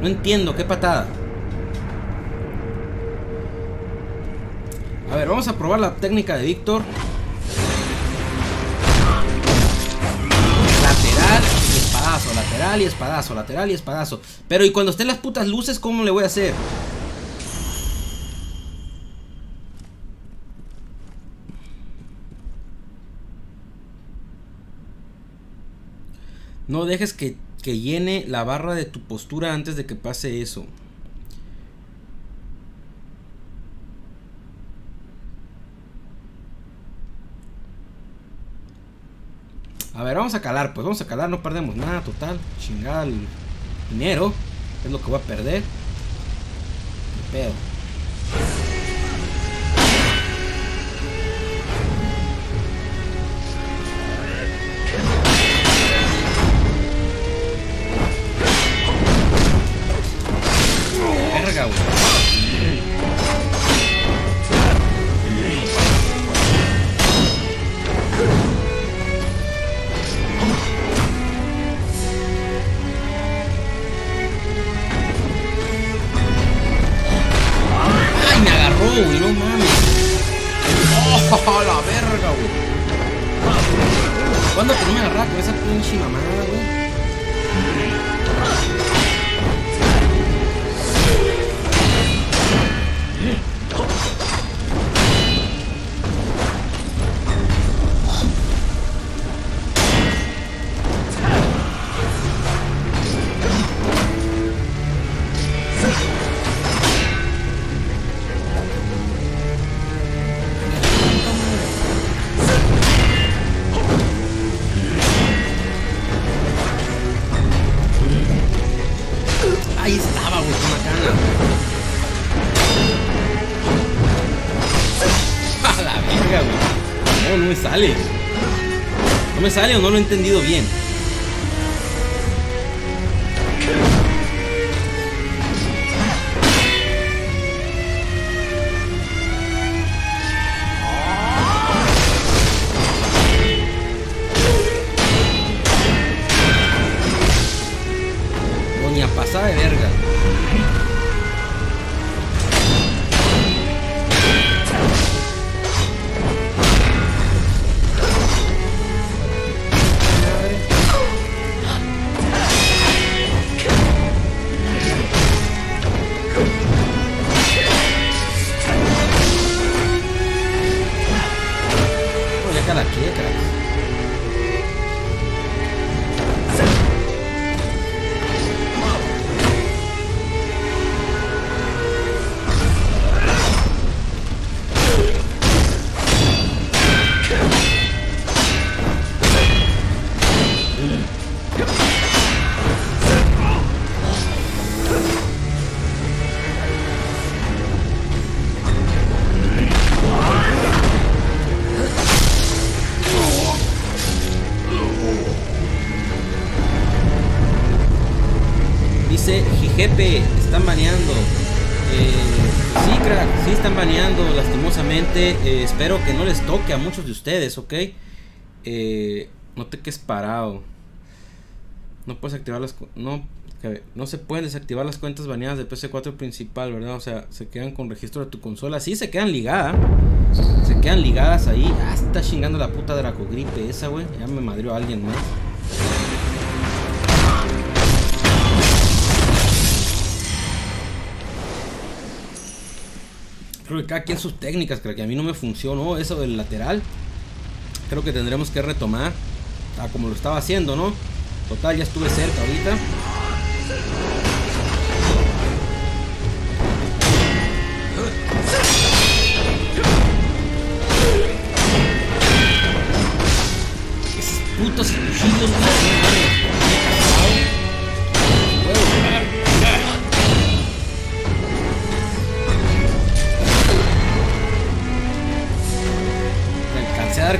No entiendo, qué patada. A ver, vamos a probar la técnica de Víctor. Lateral y espadazo, lateral y espadazo, lateral y espadazo. Pero y cuando estén las putas luces, ¿cómo le voy a hacer? No dejes que, que llene la barra de tu postura antes de que pase eso. A ver, vamos a calar, pues vamos a calar, no perdemos nada, total. Chingada el dinero, es lo que voy a perder. Sale o no lo he entendido bien. Espero que no les toque a muchos de ustedes, ¿ok? Eh, no te quedes parado. No puedes activar las... No, no se pueden desactivar las cuentas baneadas de PC4 principal, ¿verdad? O sea, se quedan con registro de tu consola. Sí, se quedan ligadas. Se quedan ligadas ahí. Ah, está chingando la puta Dracogripe esa, güey. Ya me madrió a alguien más. Creo que cada quien sus técnicas, creo que a mí no me funcionó eso del lateral. Creo que tendremos que retomar a como lo estaba haciendo, ¿no? Total, ya estuve cerca ahorita.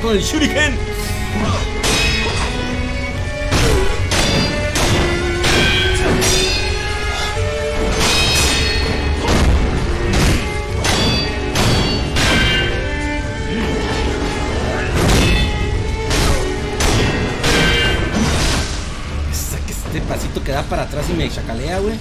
Con el shuriken. Este pasito que da para atrás y me chacalea, güey.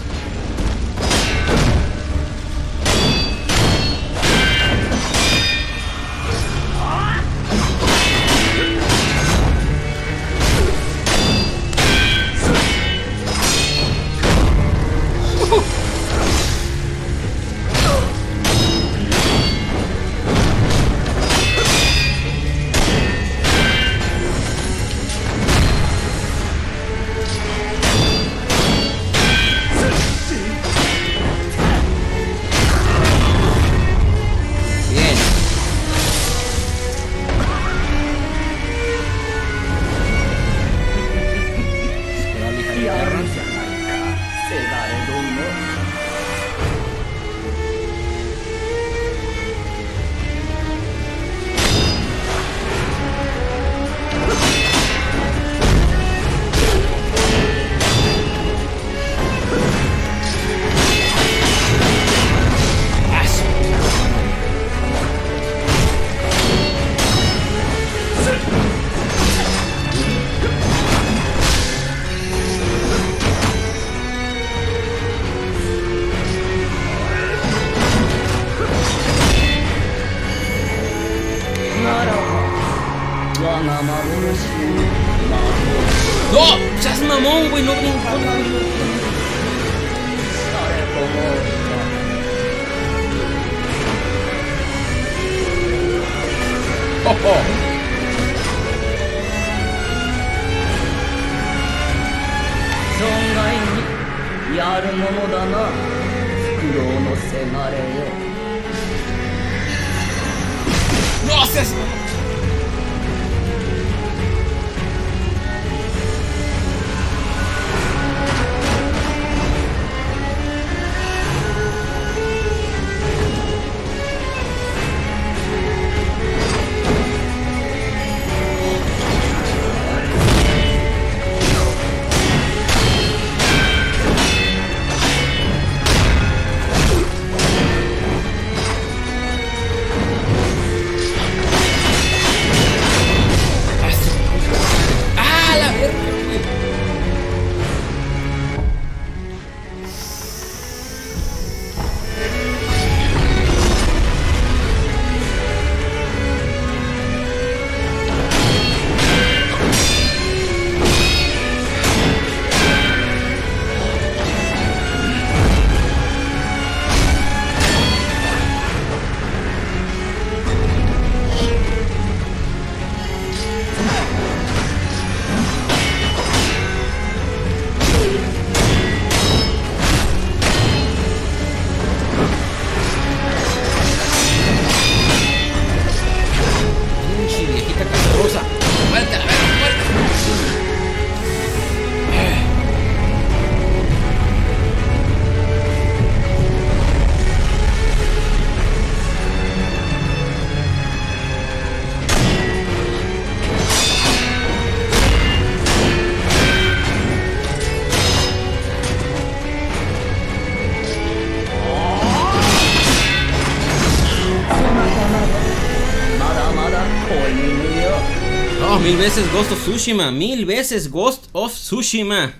Veces Ghost of Tsushima. Mil veces Ghost of Tsushima.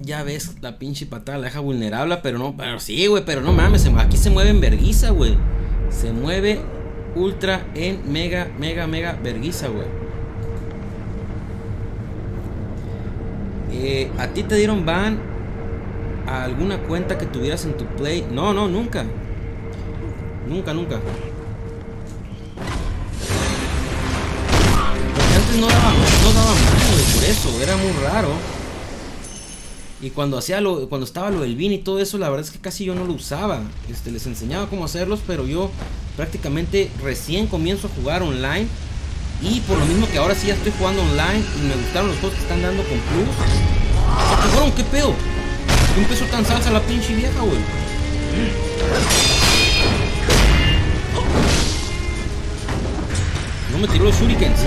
Ya ves, la pinche patada la deja vulnerable, pero no, pero sí, güey, pero no mames, aquí se mueve en verguiza, güey. Se mueve ultra en mega, mega, mega verguiza, güey. Eh, ¿A ti te dieron ban a alguna cuenta que tuvieras en tu play? No, no, nunca. Nunca, nunca. Porque antes no daba, no daba mal, güey, por eso, era muy raro. Y cuando hacía lo, cuando estaba lo del BIN y todo eso, la verdad es que casi yo no lo usaba. Este, les enseñaba cómo hacerlos, pero yo prácticamente recién comienzo a jugar online. Y por lo mismo que ahora sí ya estoy jugando online y me gustaron los juegos que están dando con plus. Porque, cabrón, ¿qué pedo? ¿Qué empezó tan salsa la pinche vieja, güey? No me tiró los shurikens.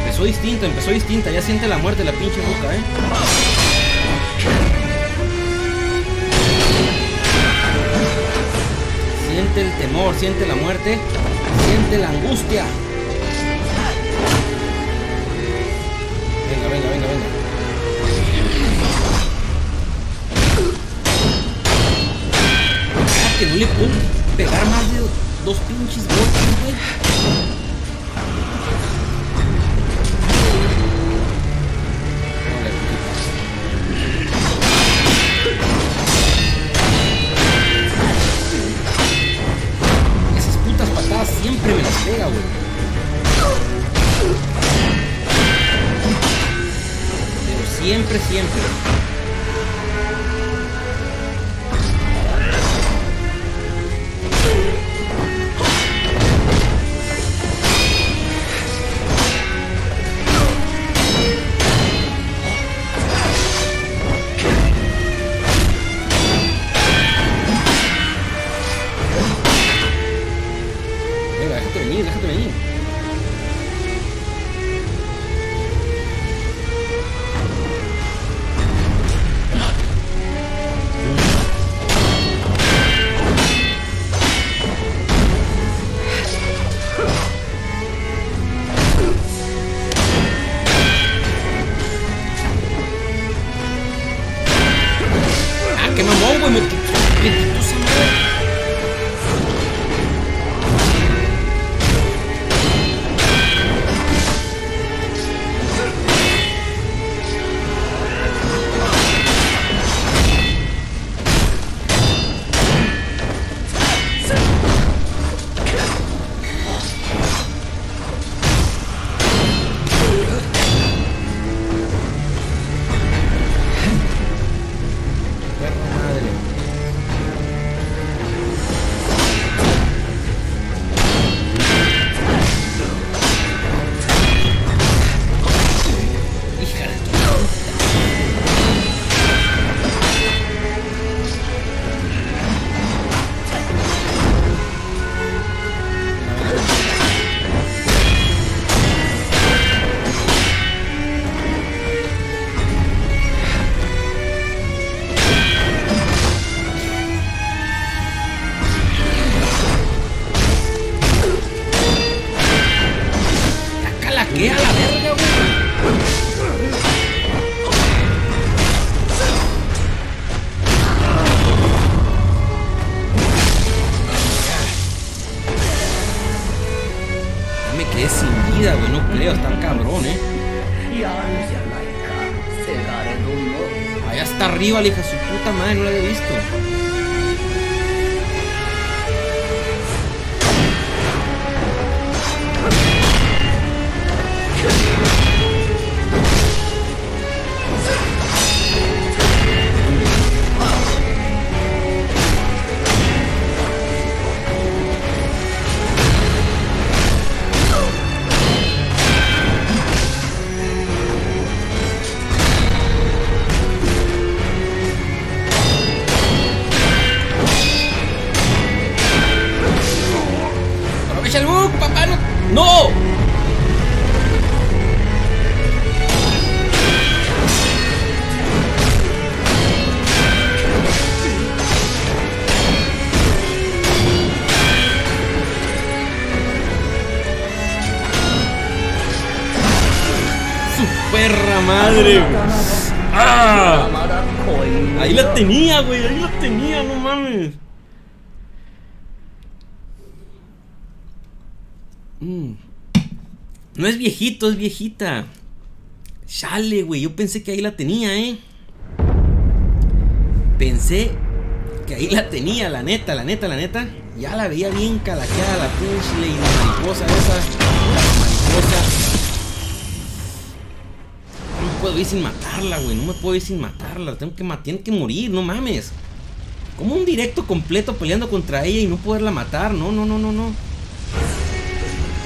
Empezó distinta, empezó distinta. Ya siente la muerte la pinche boca, eh. Siente el temor, siente la muerte, siente la angustia. Venga, venga, venga. Que no le puedo pegar más de dos pinches golpes, güey. Esas putas patadas siempre me las pega, güey. Siempre, siempre. Mm. No es viejito, es viejita. Chale, güey. Yo pensé que ahí la tenía, eh. Pensé que ahí la tenía, la neta, la neta, la neta. Ya la veía bien calaqueada la pinche y la mariposa esa. La mariposa. No me puedo ir sin matarla, güey. No me puedo ir sin matarla. Tengo que, ma- tiene que morir, no mames. Como un directo completo peleando contra ella y no poderla matar. No, no, no, no, no.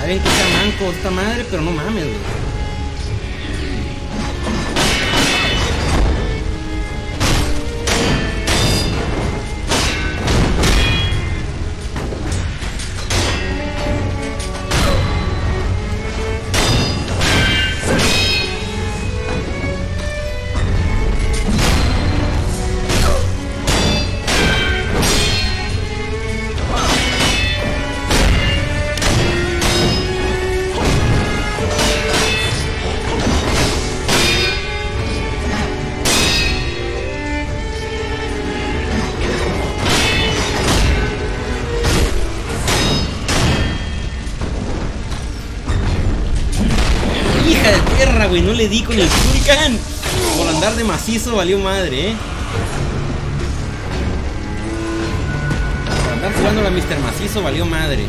Está bien que sea manco esta madre, pero no mames, güey. Le di con el Shuriken. Por andar de macizo valió madre, eh. Por andar jugando la Mr. Macizo valió. Madre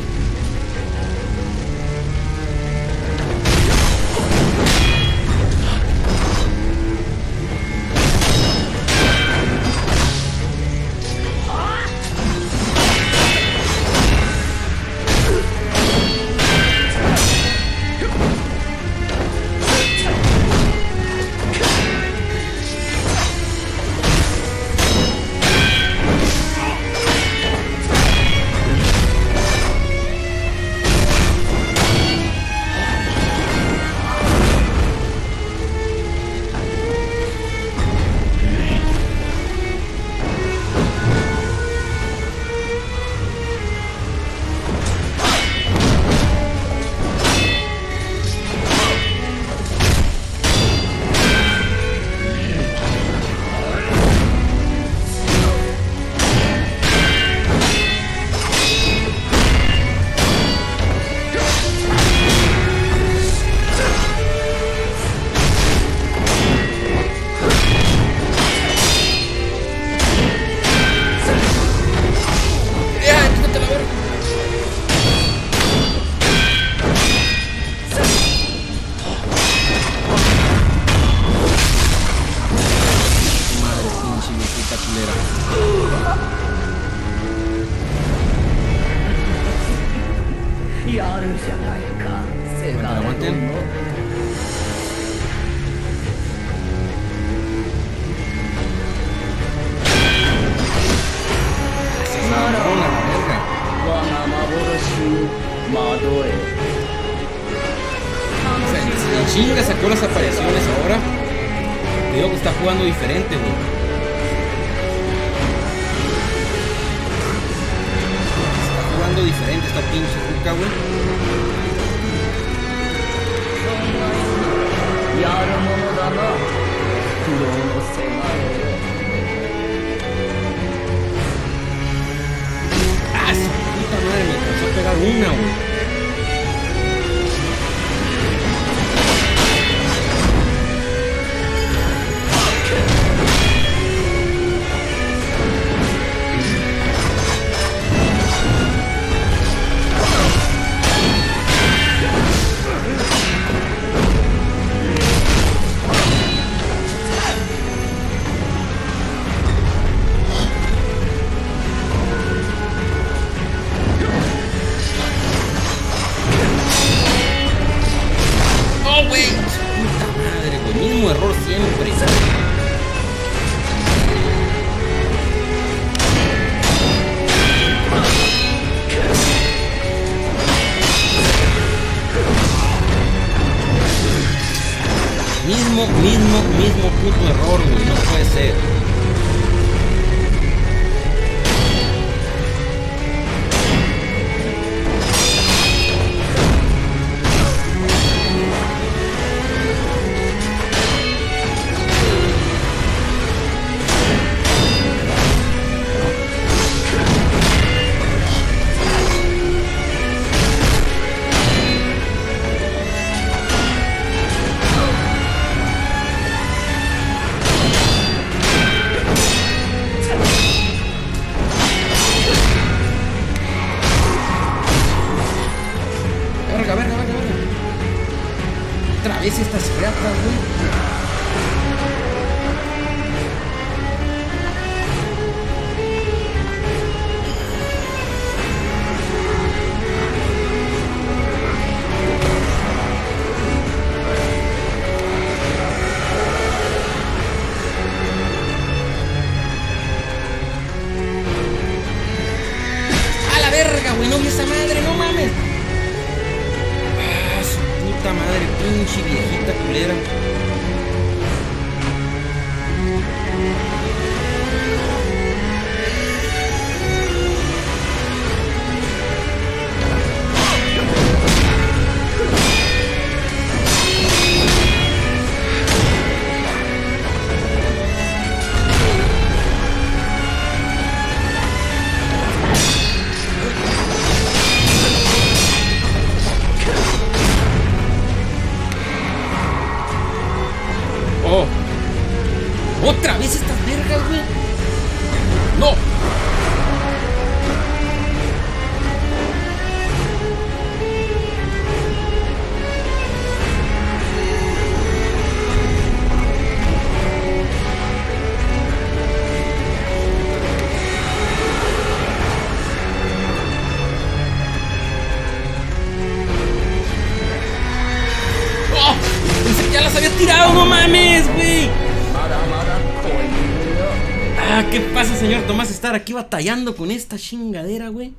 batallando con esta chingadera, güey.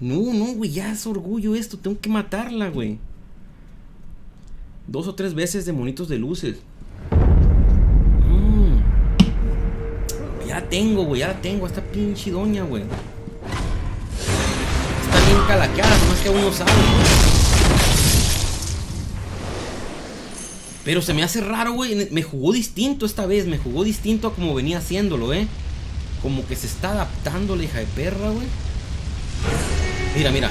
No, no, güey, ya es orgullo esto, tengo que matarla, güey. Dos o tres veces de monitos de luces. Mm. Ya tengo, güey, ya la tengo, esta pinche doña, güey. Está bien calaqueada, nomás que uno sabe, güey. Pero se me hace raro, güey. Me jugó distinto esta vez. Me jugó distinto a como venía haciéndolo, ¿eh? Como que se está adaptando la hija de perra, güey. Mira, mira.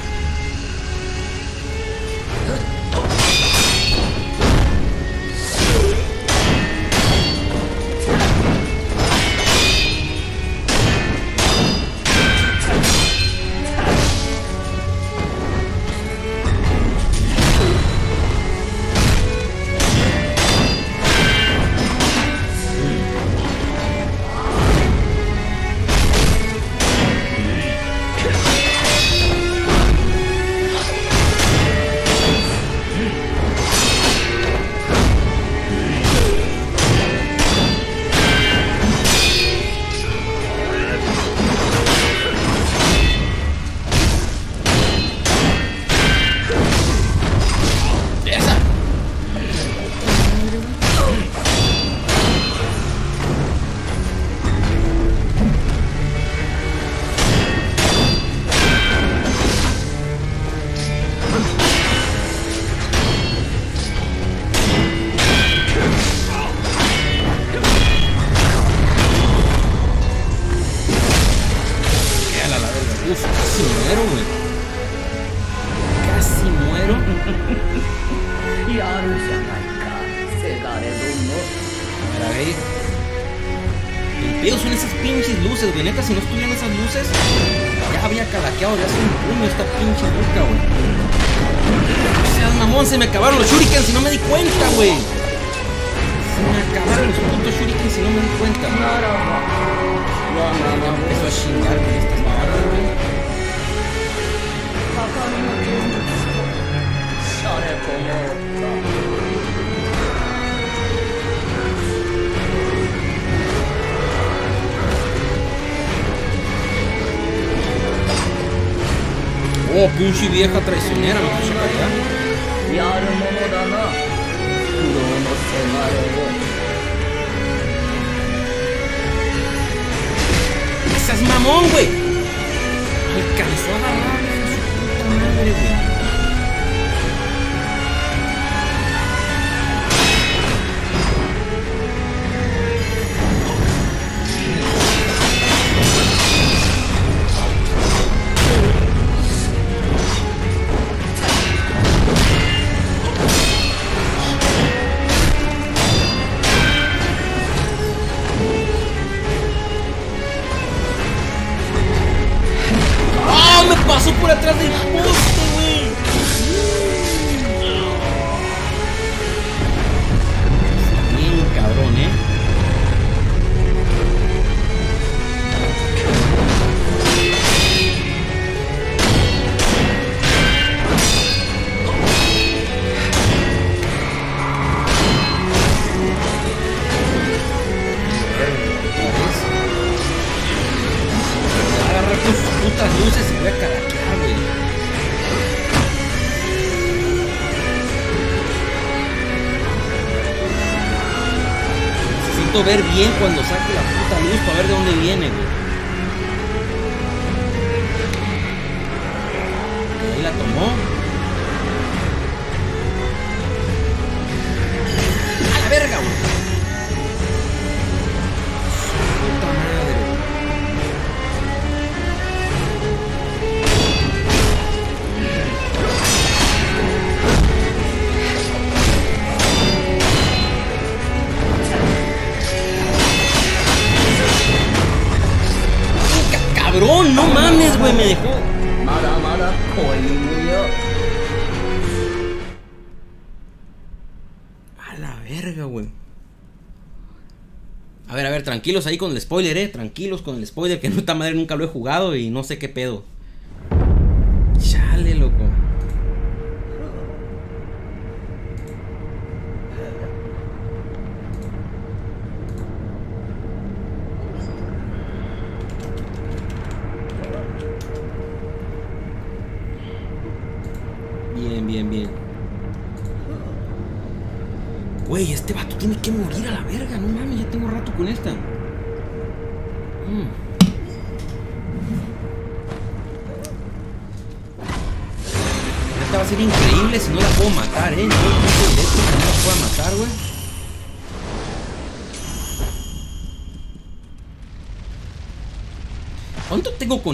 Really? ver bien cuando tranquilos ahí con el spoiler, eh. Tranquilos con el spoiler, que no esta madre nunca lo he jugado y no sé qué pedo.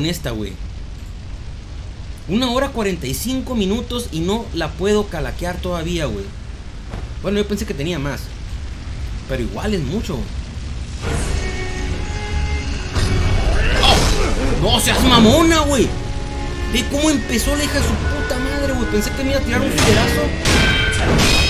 esta, güey. Una hora 45 minutos y no la puedo calaquear todavía, güey. Bueno, yo pensé que tenía más. Pero igual es mucho. ¡Oh! ¡No seas mamona, güey! Ve cómo empezó la hija de su puta madre, güey. Pensé que me iba a tirar un fiderazo.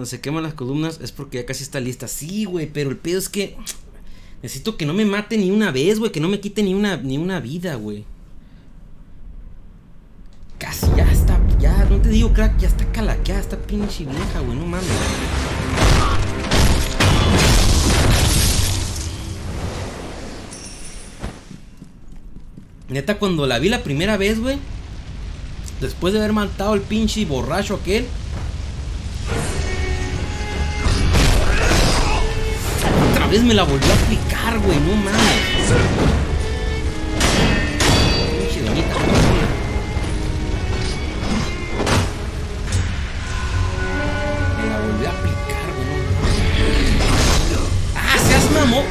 Cuando se queman las columnas es porque ya casi está lista. Sí, güey, pero el pedo es que necesito que no me mate ni una vez, güey, que no me quite ni una ni una vida, güey. Casi ya está, ya, no te digo, crack, ya está calaqueada, está pinche vieja, güey, no mames. Neta, cuando la vi la primera vez, güey, después de haber matado al pinche borracho aquel, me la volvió a aplicar, güey, no mames. Pinche doñita. Me la volvió a aplicar, güey, no. ¡Ah, seas mamón!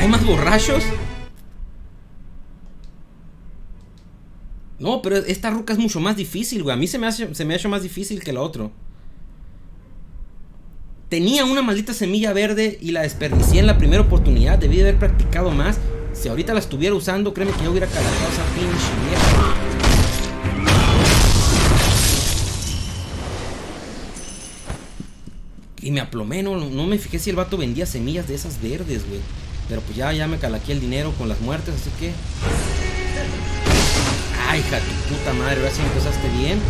¿Hay más borrachos? Pero esta ruca es mucho más difícil, güey. A mí se me, hace- se me ha hecho más difícil que la otra. Tenía una maldita semilla verde y la desperdicié en la primera oportunidad. Debí de haber practicado más. Si ahorita la estuviera usando, créeme que yo hubiera calateado esa pinche vieja. Y me aplomé, no, no me fijé si el vato vendía semillas de esas verdes, güey. Pero pues ya, ya me calaqué el dinero con las muertes, así que... Ay, hija de puta madre, ahora sí empezaste bien.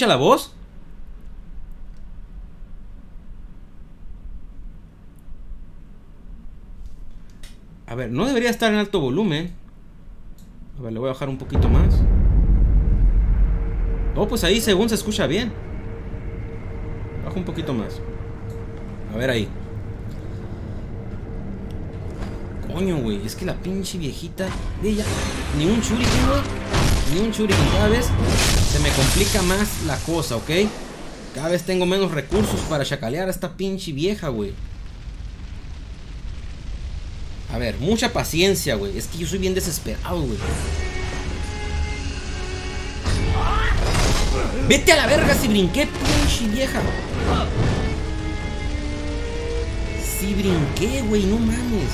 Escucha la voz? A ver, no debería estar en alto volumen. A ver, le voy a bajar un poquito más. Oh, pues ahí según se escucha bien. Bajo un poquito más. A ver ahí. Coño, güey. Es que la pinche viejita. Ella. Ni un shuriken, güey. Ni un shuriken. Cada vez se me complica más la cosa, ¿ok? Cada vez tengo menos recursos para chacalear a esta pinche vieja, güey. A ver, mucha paciencia, güey. Es que yo soy bien desesperado, güey. Vete a la verga si brinqué, pinche vieja. Si brinqué, güey, no mames.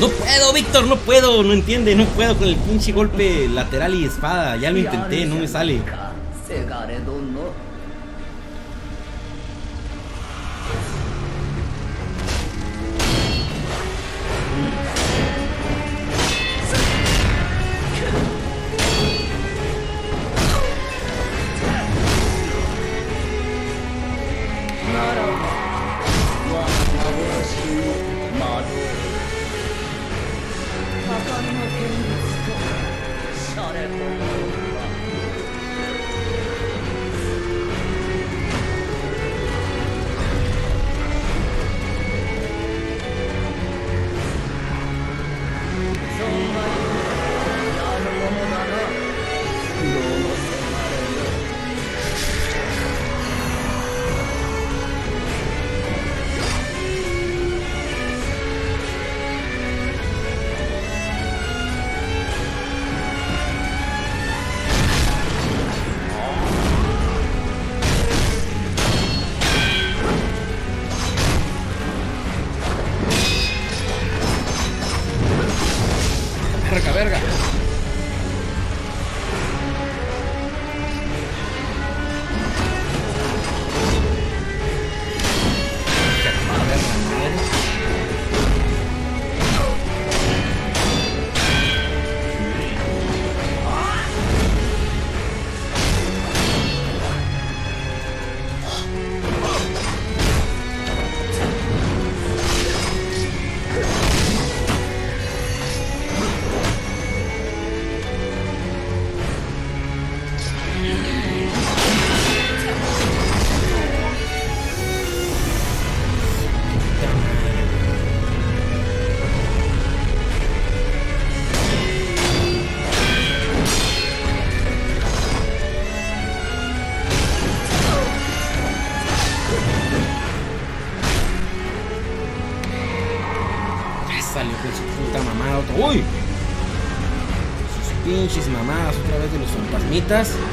No puedo, Víctor, no puedo, no entiende, no puedo con el pinche golpe lateral y espada. Ya lo intenté, no me sale. Los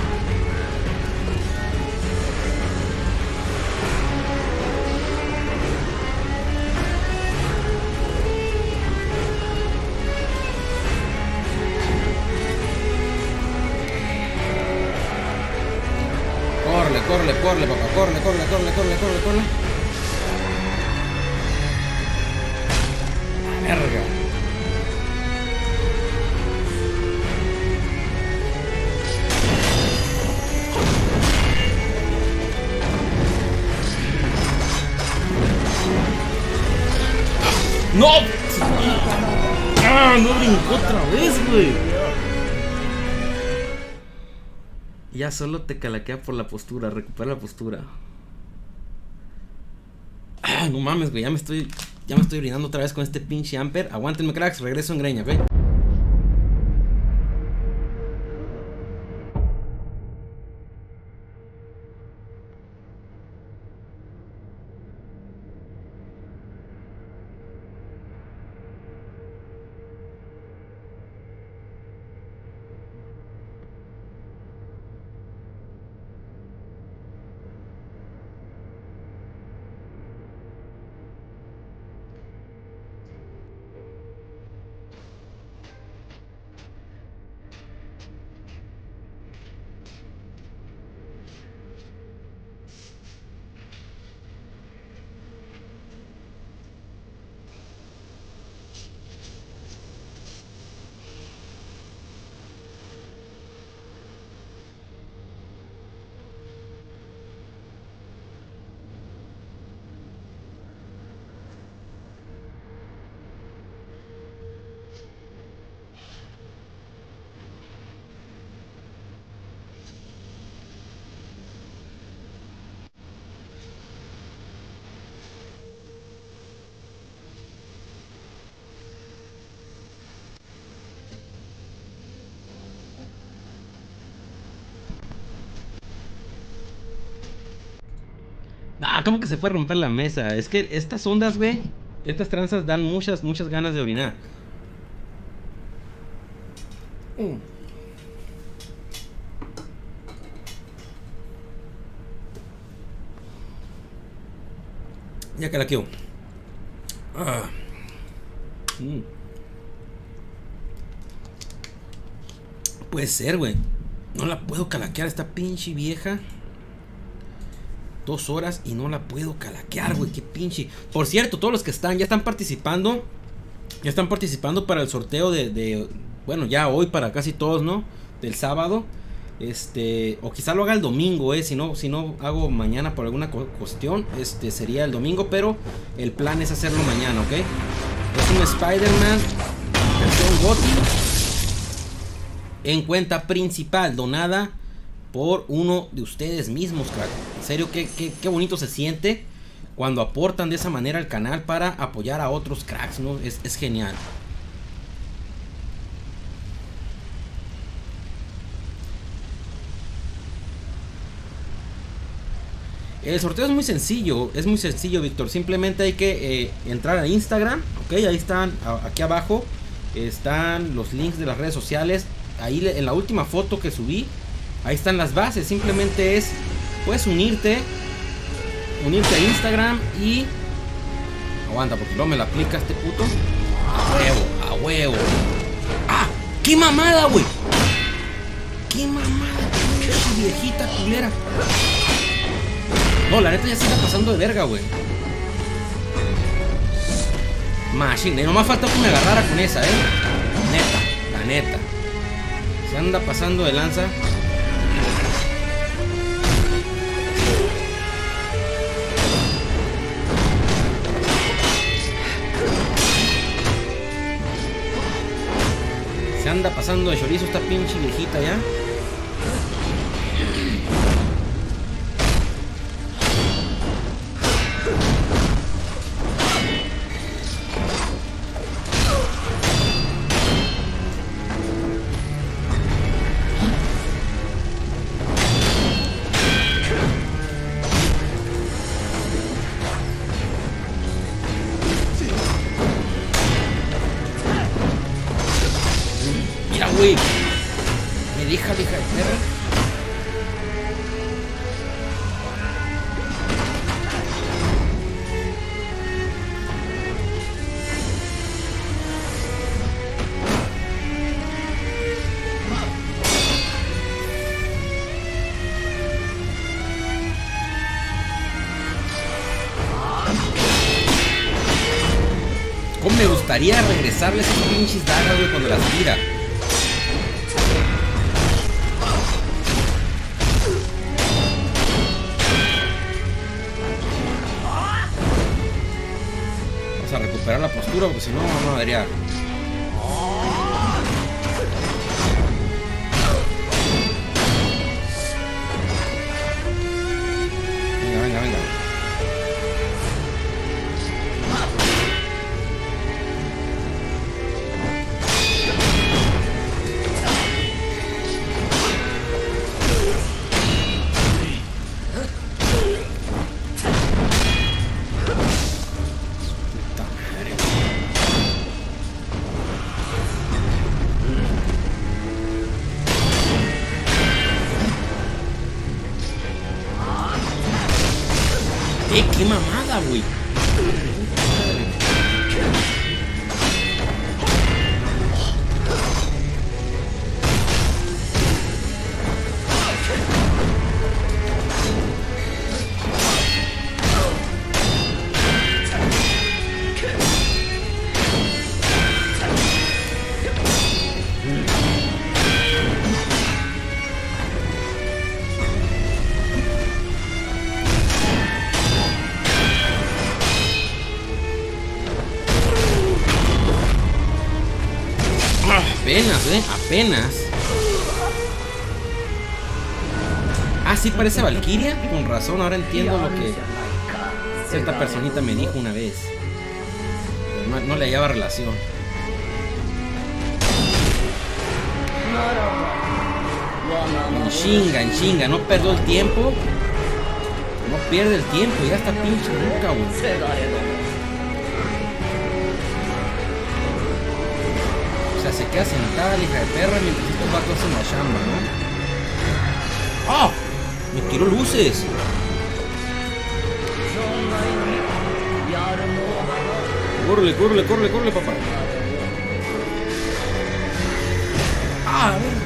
¡No! ¡Ah! No brincó otra vez, güey. Ya solo te calaquea por la postura, recupera la postura. Ah, no mames, güey, ya me estoy. Ya me estoy orinando otra vez con este pinche Amper. Aguántenme, cracks, regreso en greña, ¿ok? ¿cómo que se fue a romper la mesa? Es que estas ondas, güey, estas tranzas dan muchas, muchas ganas de orinar. Mm. Ya que la ah. mm. Puede ser, güey. No la puedo calaquear esta pinche vieja. Dos horas y no la puedo calaquear, güey. Qué pinche. Por cierto, todos los que están, ya están participando. Ya están participando para el sorteo de, de bueno, ya hoy para casi todos, ¿no? Del sábado. Este, o quizá lo haga el domingo, eh, si no, si no hago mañana por alguna cu- cuestión, este sería el domingo, pero el plan es hacerlo mañana, ¿ok? Es un Spider-Man versión GOTY en cuenta principal, donada por uno de ustedes mismos, crack. En serio, qué, qué, qué bonito se siente cuando aportan de esa manera al canal para apoyar a otros cracks, ¿no? Es, es genial. El sorteo es muy sencillo, es muy sencillo, Víctor. Simplemente hay que eh, entrar a Instagram, ok, ahí están, aquí abajo están los links de las redes sociales. Ahí en la última foto que subí, ahí están las bases. Simplemente es, puedes unirte, unirte a Instagram y aguanta porque no me la aplica este puto. A huevo, a huevo. ¡Ah! ¡Qué mamada, güey! ¡Qué mamada, pinche viejita culera! No, la neta ya se está pasando de verga, güey. Machine, y nomás faltó que me agarrara con esa, eh. Neta, la neta. Se anda pasando de lanza. Anda pasando de chorizo esta pinche viejita ya. ¿Cómo me gustaría regresarle esas pinches dagas, güey, cuando las tira? Vamos a recuperar la postura porque si no, no daría. Apenas. Ah, sí parece Valkyria. Con razón, ahora entiendo lo que cierta personita me dijo una vez. No, le hallaba relación. En chinga, no perdió el tiempo. No pierde el tiempo, ya está pinche ruca, güey. se queda sentada hija de perra mientras estos vatos hacen la chamba, ¿no? ¡Ah! ¡Me tiró luces! ¡Córrele, córrele, córrele, corre papá! ¡Ah, a!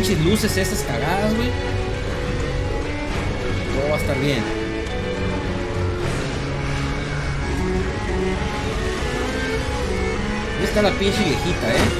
Pinches luces esas cagadas, güey. Todo va a estar bien. Ahí está la pinche viejita, eh.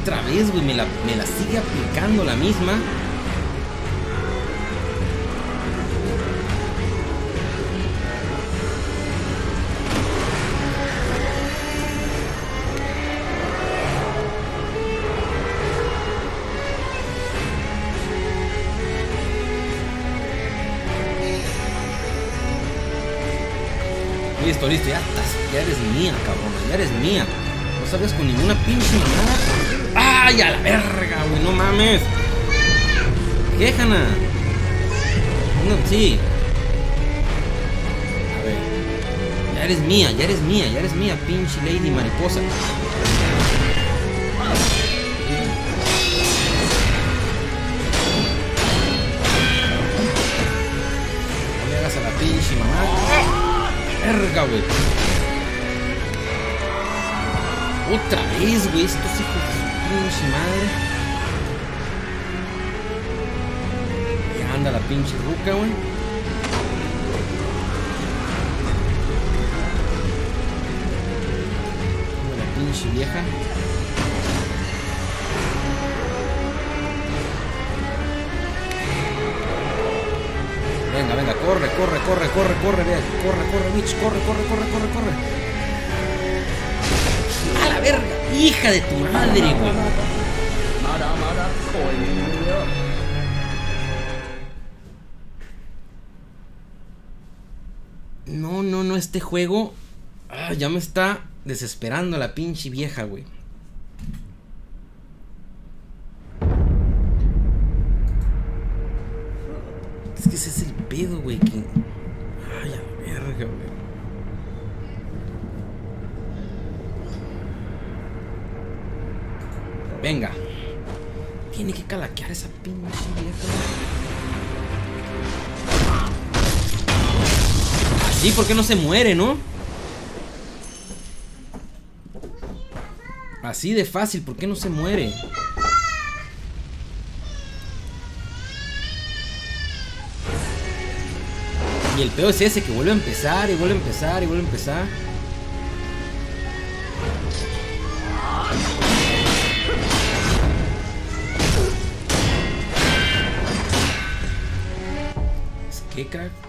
Otra vez, güey. Me la, me la sigue aplicando la misma. Listo, ya ya eres mía, cabrón, ya eres mía. No sabes con ninguna pinche mamada. ¡Ay, a la verga, güey! No mames. ¿Qué, Hanna? Sí. A ver. Ya eres mía, ya eres mía, ya eres mía, pinche lady mariposa. Otra vez, güey. Estos hijos de su pinche madre. Ya anda la pinche ruca, güey. La pinche vieja. Venga, venga, corre, corre, corre, corre, corre, vea, corre, corre, corre, corre, corre, corre, corre, corre. ¡A la verga! ¡Hija de tu madre, güey! No, no, no, este juego. Ah, ya me está desesperando la pinche vieja, güey. Se muere, no? Así de fácil, ¿por qué no se muere? Y el peor es ese que vuelve a empezar y vuelve a empezar y vuelve a empezar. ¿Es que crack?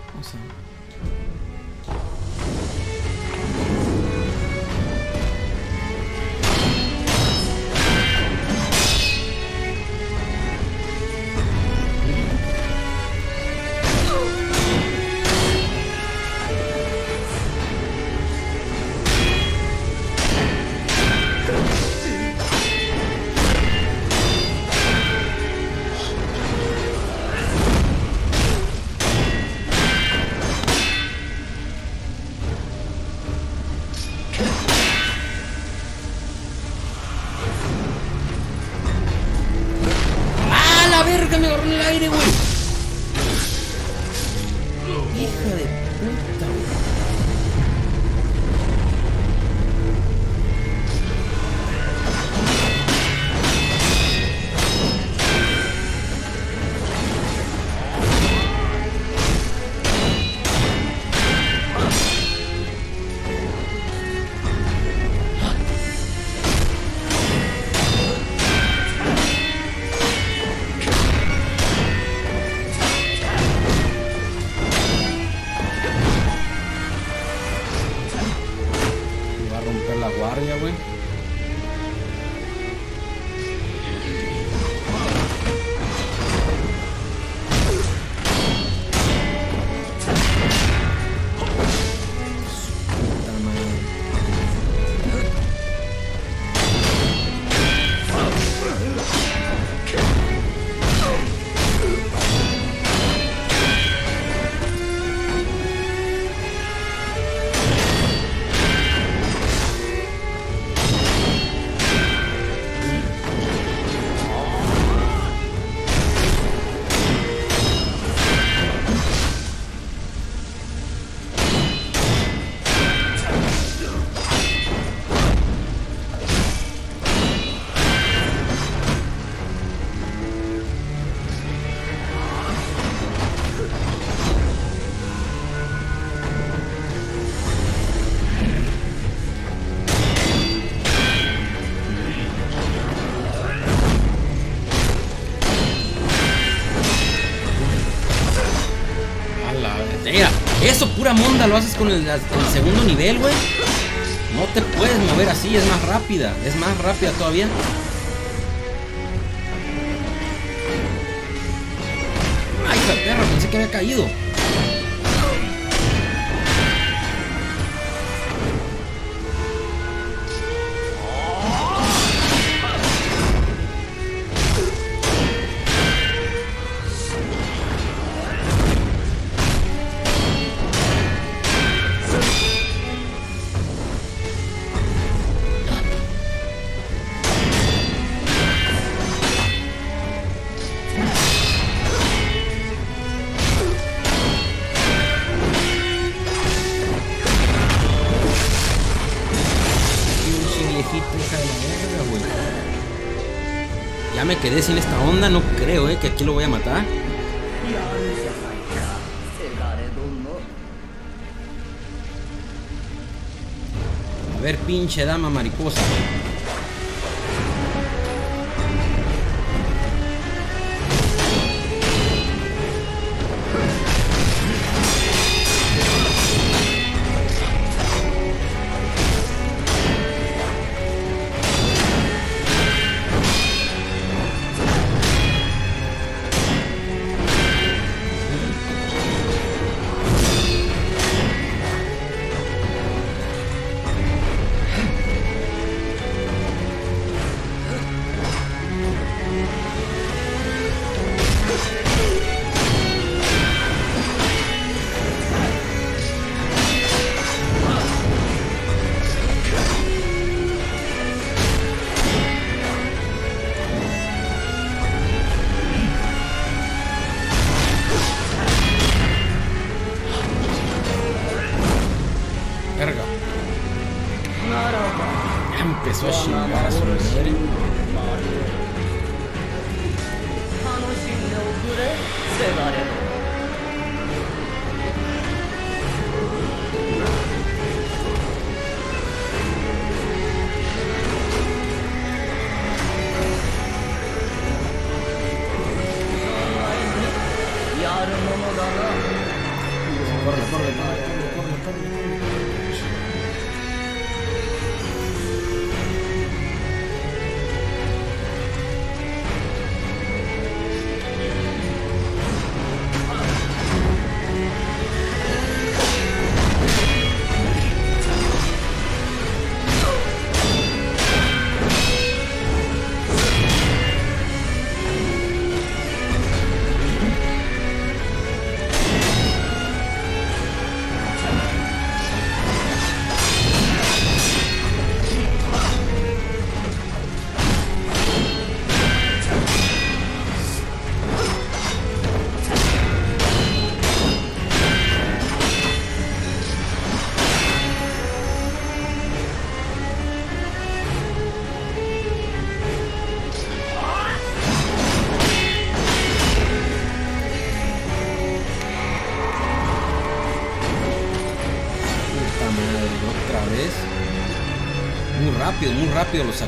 Monda lo haces con el, el segundo nivel, güey. No te puedes mover así, es más rápida. Es más rápida todavía. Ay, perra, pensé que había caído. Pinche dama mariposa.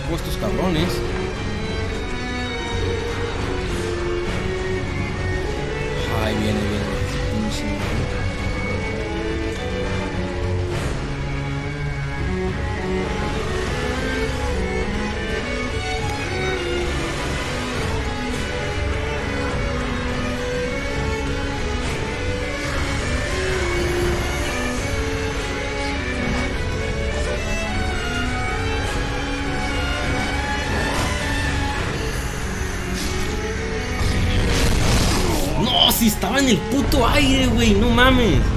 Muy aire, güey, no mames.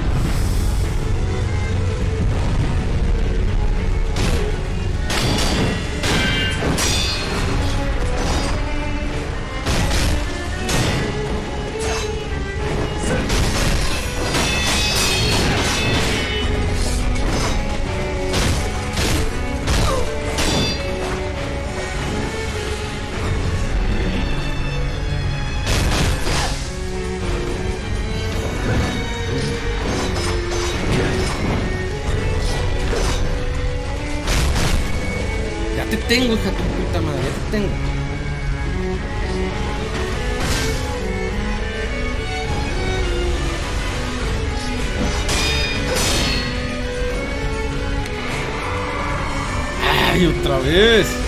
Tengo, hija tu puta madre, tengo. ¡Ay, otra vez!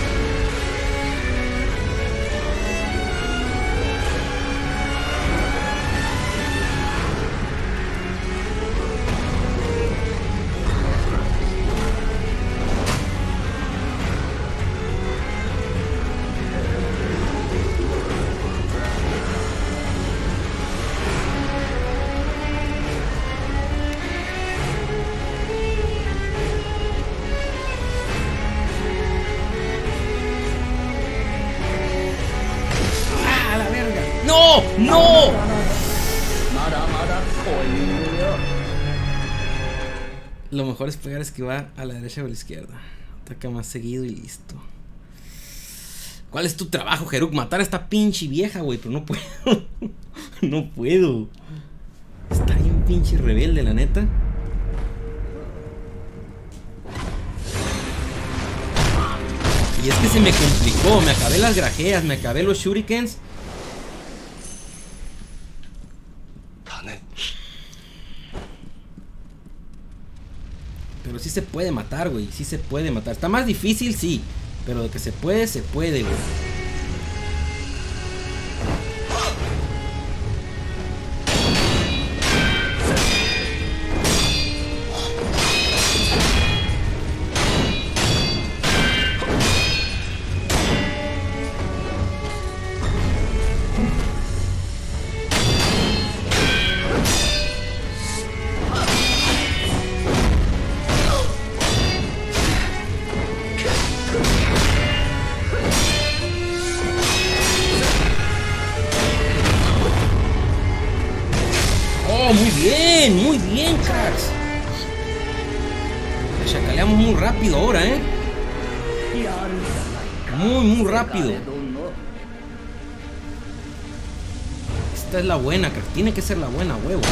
Mejor es pegar esquivar a la derecha o a la izquierda. Ataca más seguido y listo. ¿Cuál es tu trabajo, Jeruk? Matar a esta pinche vieja, güey. Pero no puedo. no puedo. Está bien pinche rebelde, la neta. Y es que se me complicó. Me acabé las grajeas, me acabé los shurikens. 種 Pero sí se puede matar, güey. Sí se puede matar. Está más difícil, sí. Pero de que se puede, se puede, güey. Esta es la buena, cracks. Tiene que ser la buena, huevo.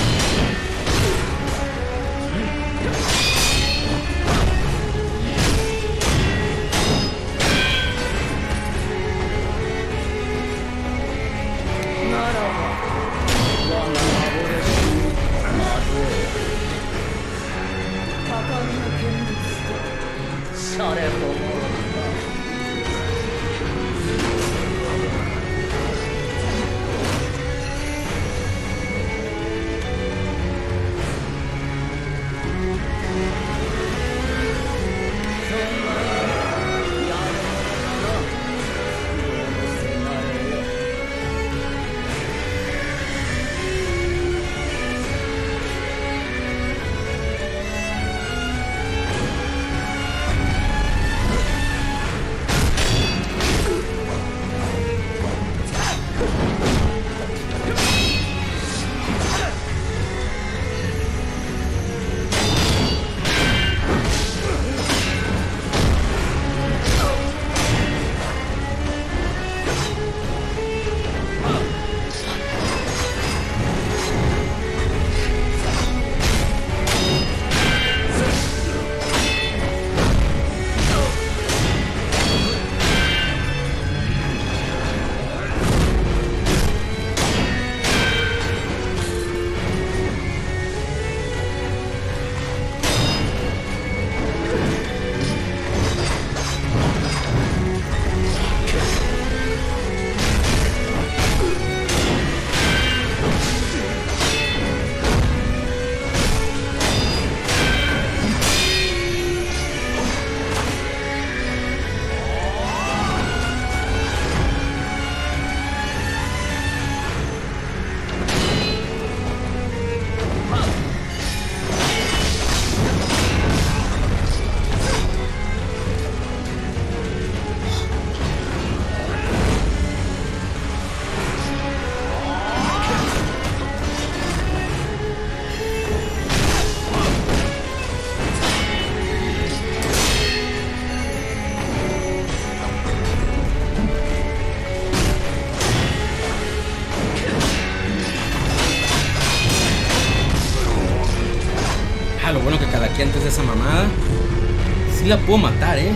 Puedo matar, eh.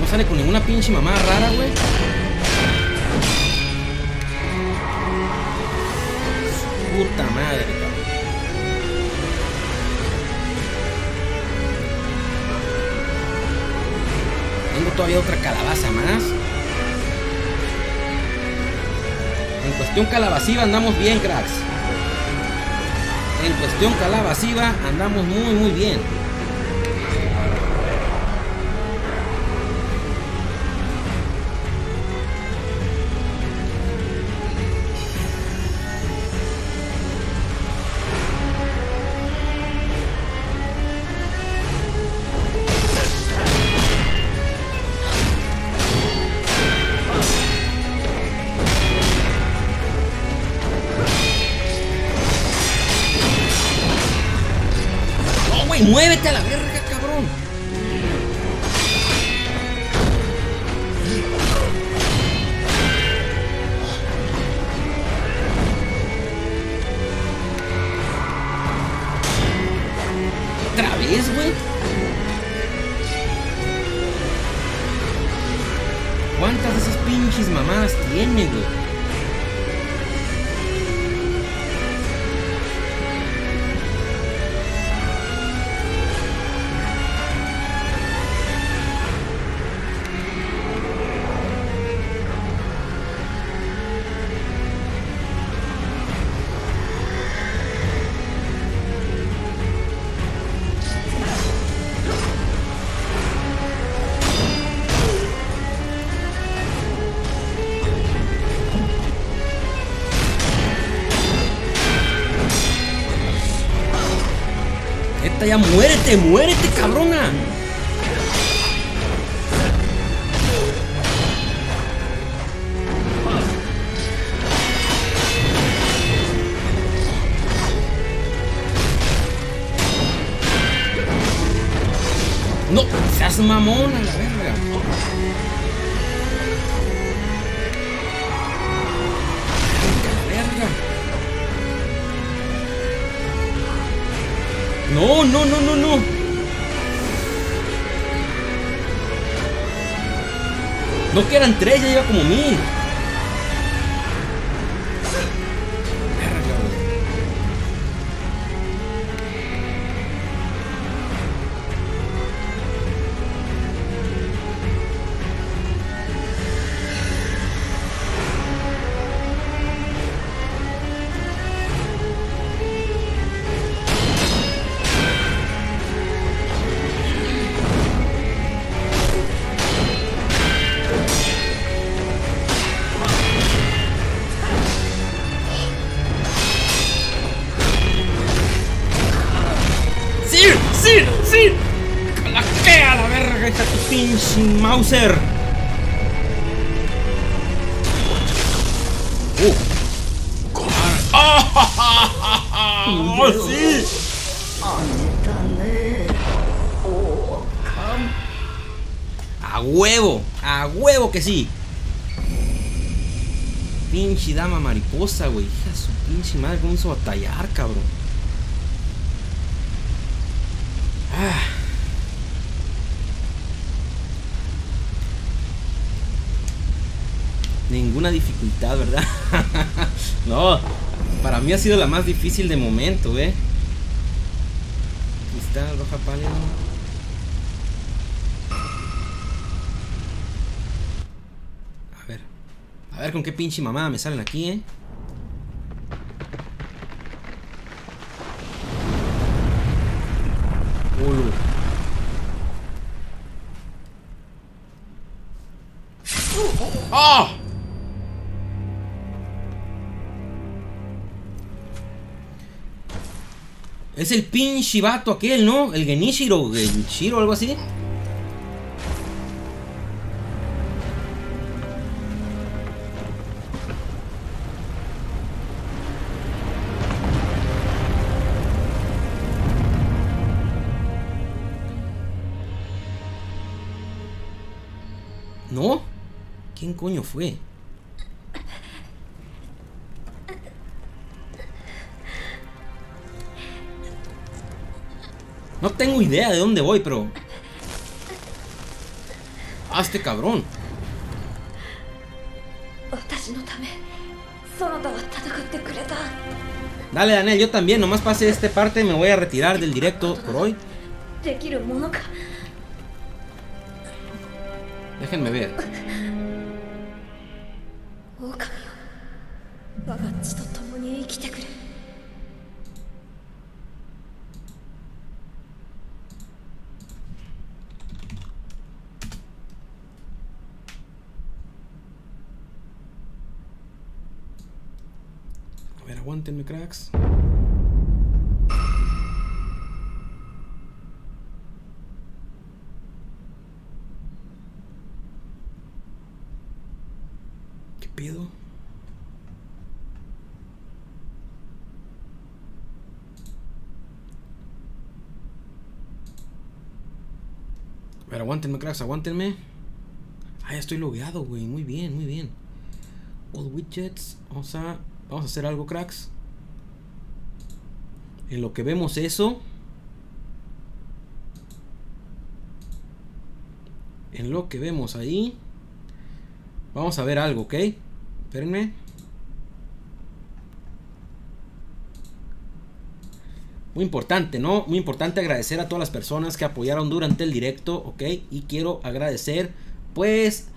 No sale con ninguna pinche mamada rara, güey. Puta madre. Tengo todavía otra calabaza más. En cuestión calabaciva andamos bien, cracks. En cuestión calabaciva andamos muy, muy bien. Muérete, muérete, Que cómo hizo batallar, cabrón. Ah. Ninguna dificultad, ¿verdad? no, para mí ha sido la más difícil de momento, ¿eh? Cristal, roja pálida. A ver. A ver con qué pinche mamada me salen aquí, ¿eh? Es el pinche vato aquel, ¿no? El Genishiro, Genshiro, algo así. ¿No? ¿Quién coño fue? tengo idea de dónde voy, pero... ¡Ah, este cabrón! Dale, Daniel, yo también. Nomás pase esta parte me voy a retirar del directo por hoy. Déjenme ver. Aguántenme, cracks. ¿Qué pedo? A ver, aguántenme, cracks, aguántenme. Ah, ya estoy logueado, güey. Muy bien, muy bien. All widgets. Vamos a, vamos a hacer algo, cracks. En lo que vemos eso. En lo que vemos ahí. Vamos a ver algo, ¿ok? Espérenme. Muy importante, ¿no? Muy importante agradecer a todas las personas que apoyaron durante el directo, ¿ok? Y quiero agradecer, pues,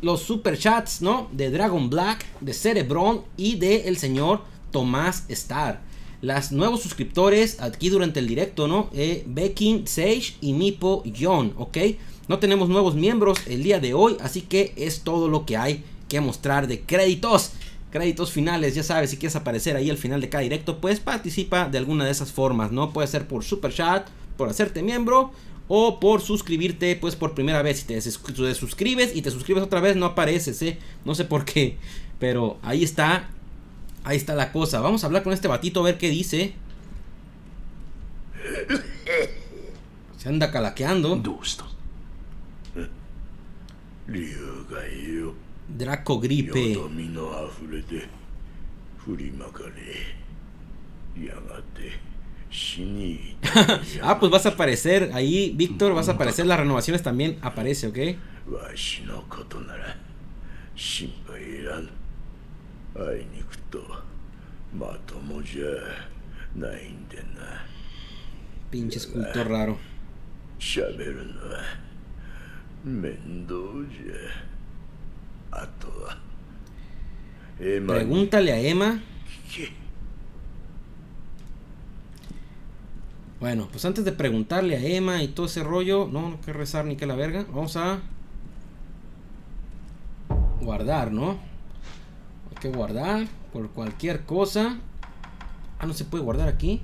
los super chats, ¿no? De Dragon Black, de Cerebron y de el señor Tomás Star. Las nuevos suscriptores aquí durante el directo, ¿no? Eh, Sage y Mipo John, ¿ok? No tenemos nuevos miembros el día de hoy, así que es todo lo que hay que mostrar de créditos. Créditos finales, ya sabes, si quieres aparecer ahí al final de cada directo, pues participa de alguna de esas formas, ¿no? Puede ser por super chat, por hacerte miembro o por suscribirte pues por primera vez. Si te suscribes y te suscribes otra vez no apareces, ¿eh? No sé por qué, pero ahí está. Ahí está la cosa. Vamos a hablar con este batito a ver qué dice. Se anda calaqueando. Draco gripe. ah, pues vas a aparecer ahí, Víctor, vas a aparecer. Las renovaciones también aparece, ¿ok? あいにくとまともじゃないんでな Pinche escultor raro. 喋るのは面倒じゃあとはエマに Pregúntale a Emma. 聞け Bueno, pues antes de preguntarle a Emma y todo ese rollo, no, no que rezar ni que la verga. Vamos a guardar, ¿no? Que guardar por cualquier cosa. Ah, no se puede guardar aquí.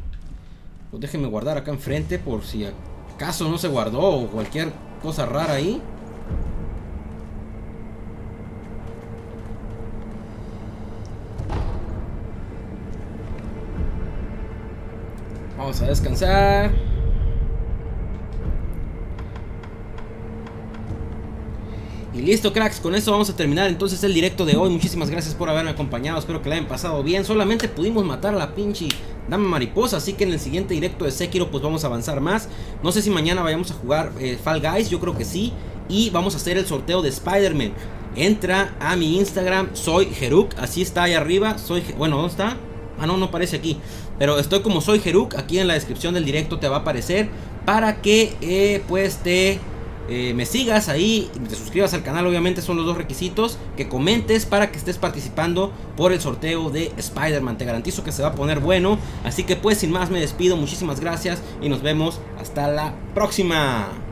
Pues déjenme guardar acá enfrente por si acaso no se guardó o cualquier cosa rara ahí. Vamos a descansar. Y listo, cracks, con eso vamos a terminar entonces el directo de hoy. Muchísimas gracias por haberme acompañado. Espero que la hayan pasado bien. Solamente pudimos matar a la pinche dama mariposa. Así que en el siguiente directo de Sekiro, pues vamos a avanzar más. No sé si mañana vayamos a jugar eh, Fall Guys. Yo creo que sí. Y vamos a hacer el sorteo de Spider-Man. Entra a mi Instagram, soy Heruk. Así está ahí arriba. Soy. Bueno, ¿dónde está? Ah, no, no aparece aquí. Pero estoy como soy Heruk. Aquí en la descripción del directo te va a aparecer. Para que eh, pues te eh, me sigas ahí. Te suscribas al canal. Obviamente son los dos requisitos. Que comentes para que estés participando por el sorteo de Spider-Man. Te garantizo que se va a poner bueno. Así que pues sin más me despido. Muchísimas gracias. Y nos vemos hasta la próxima.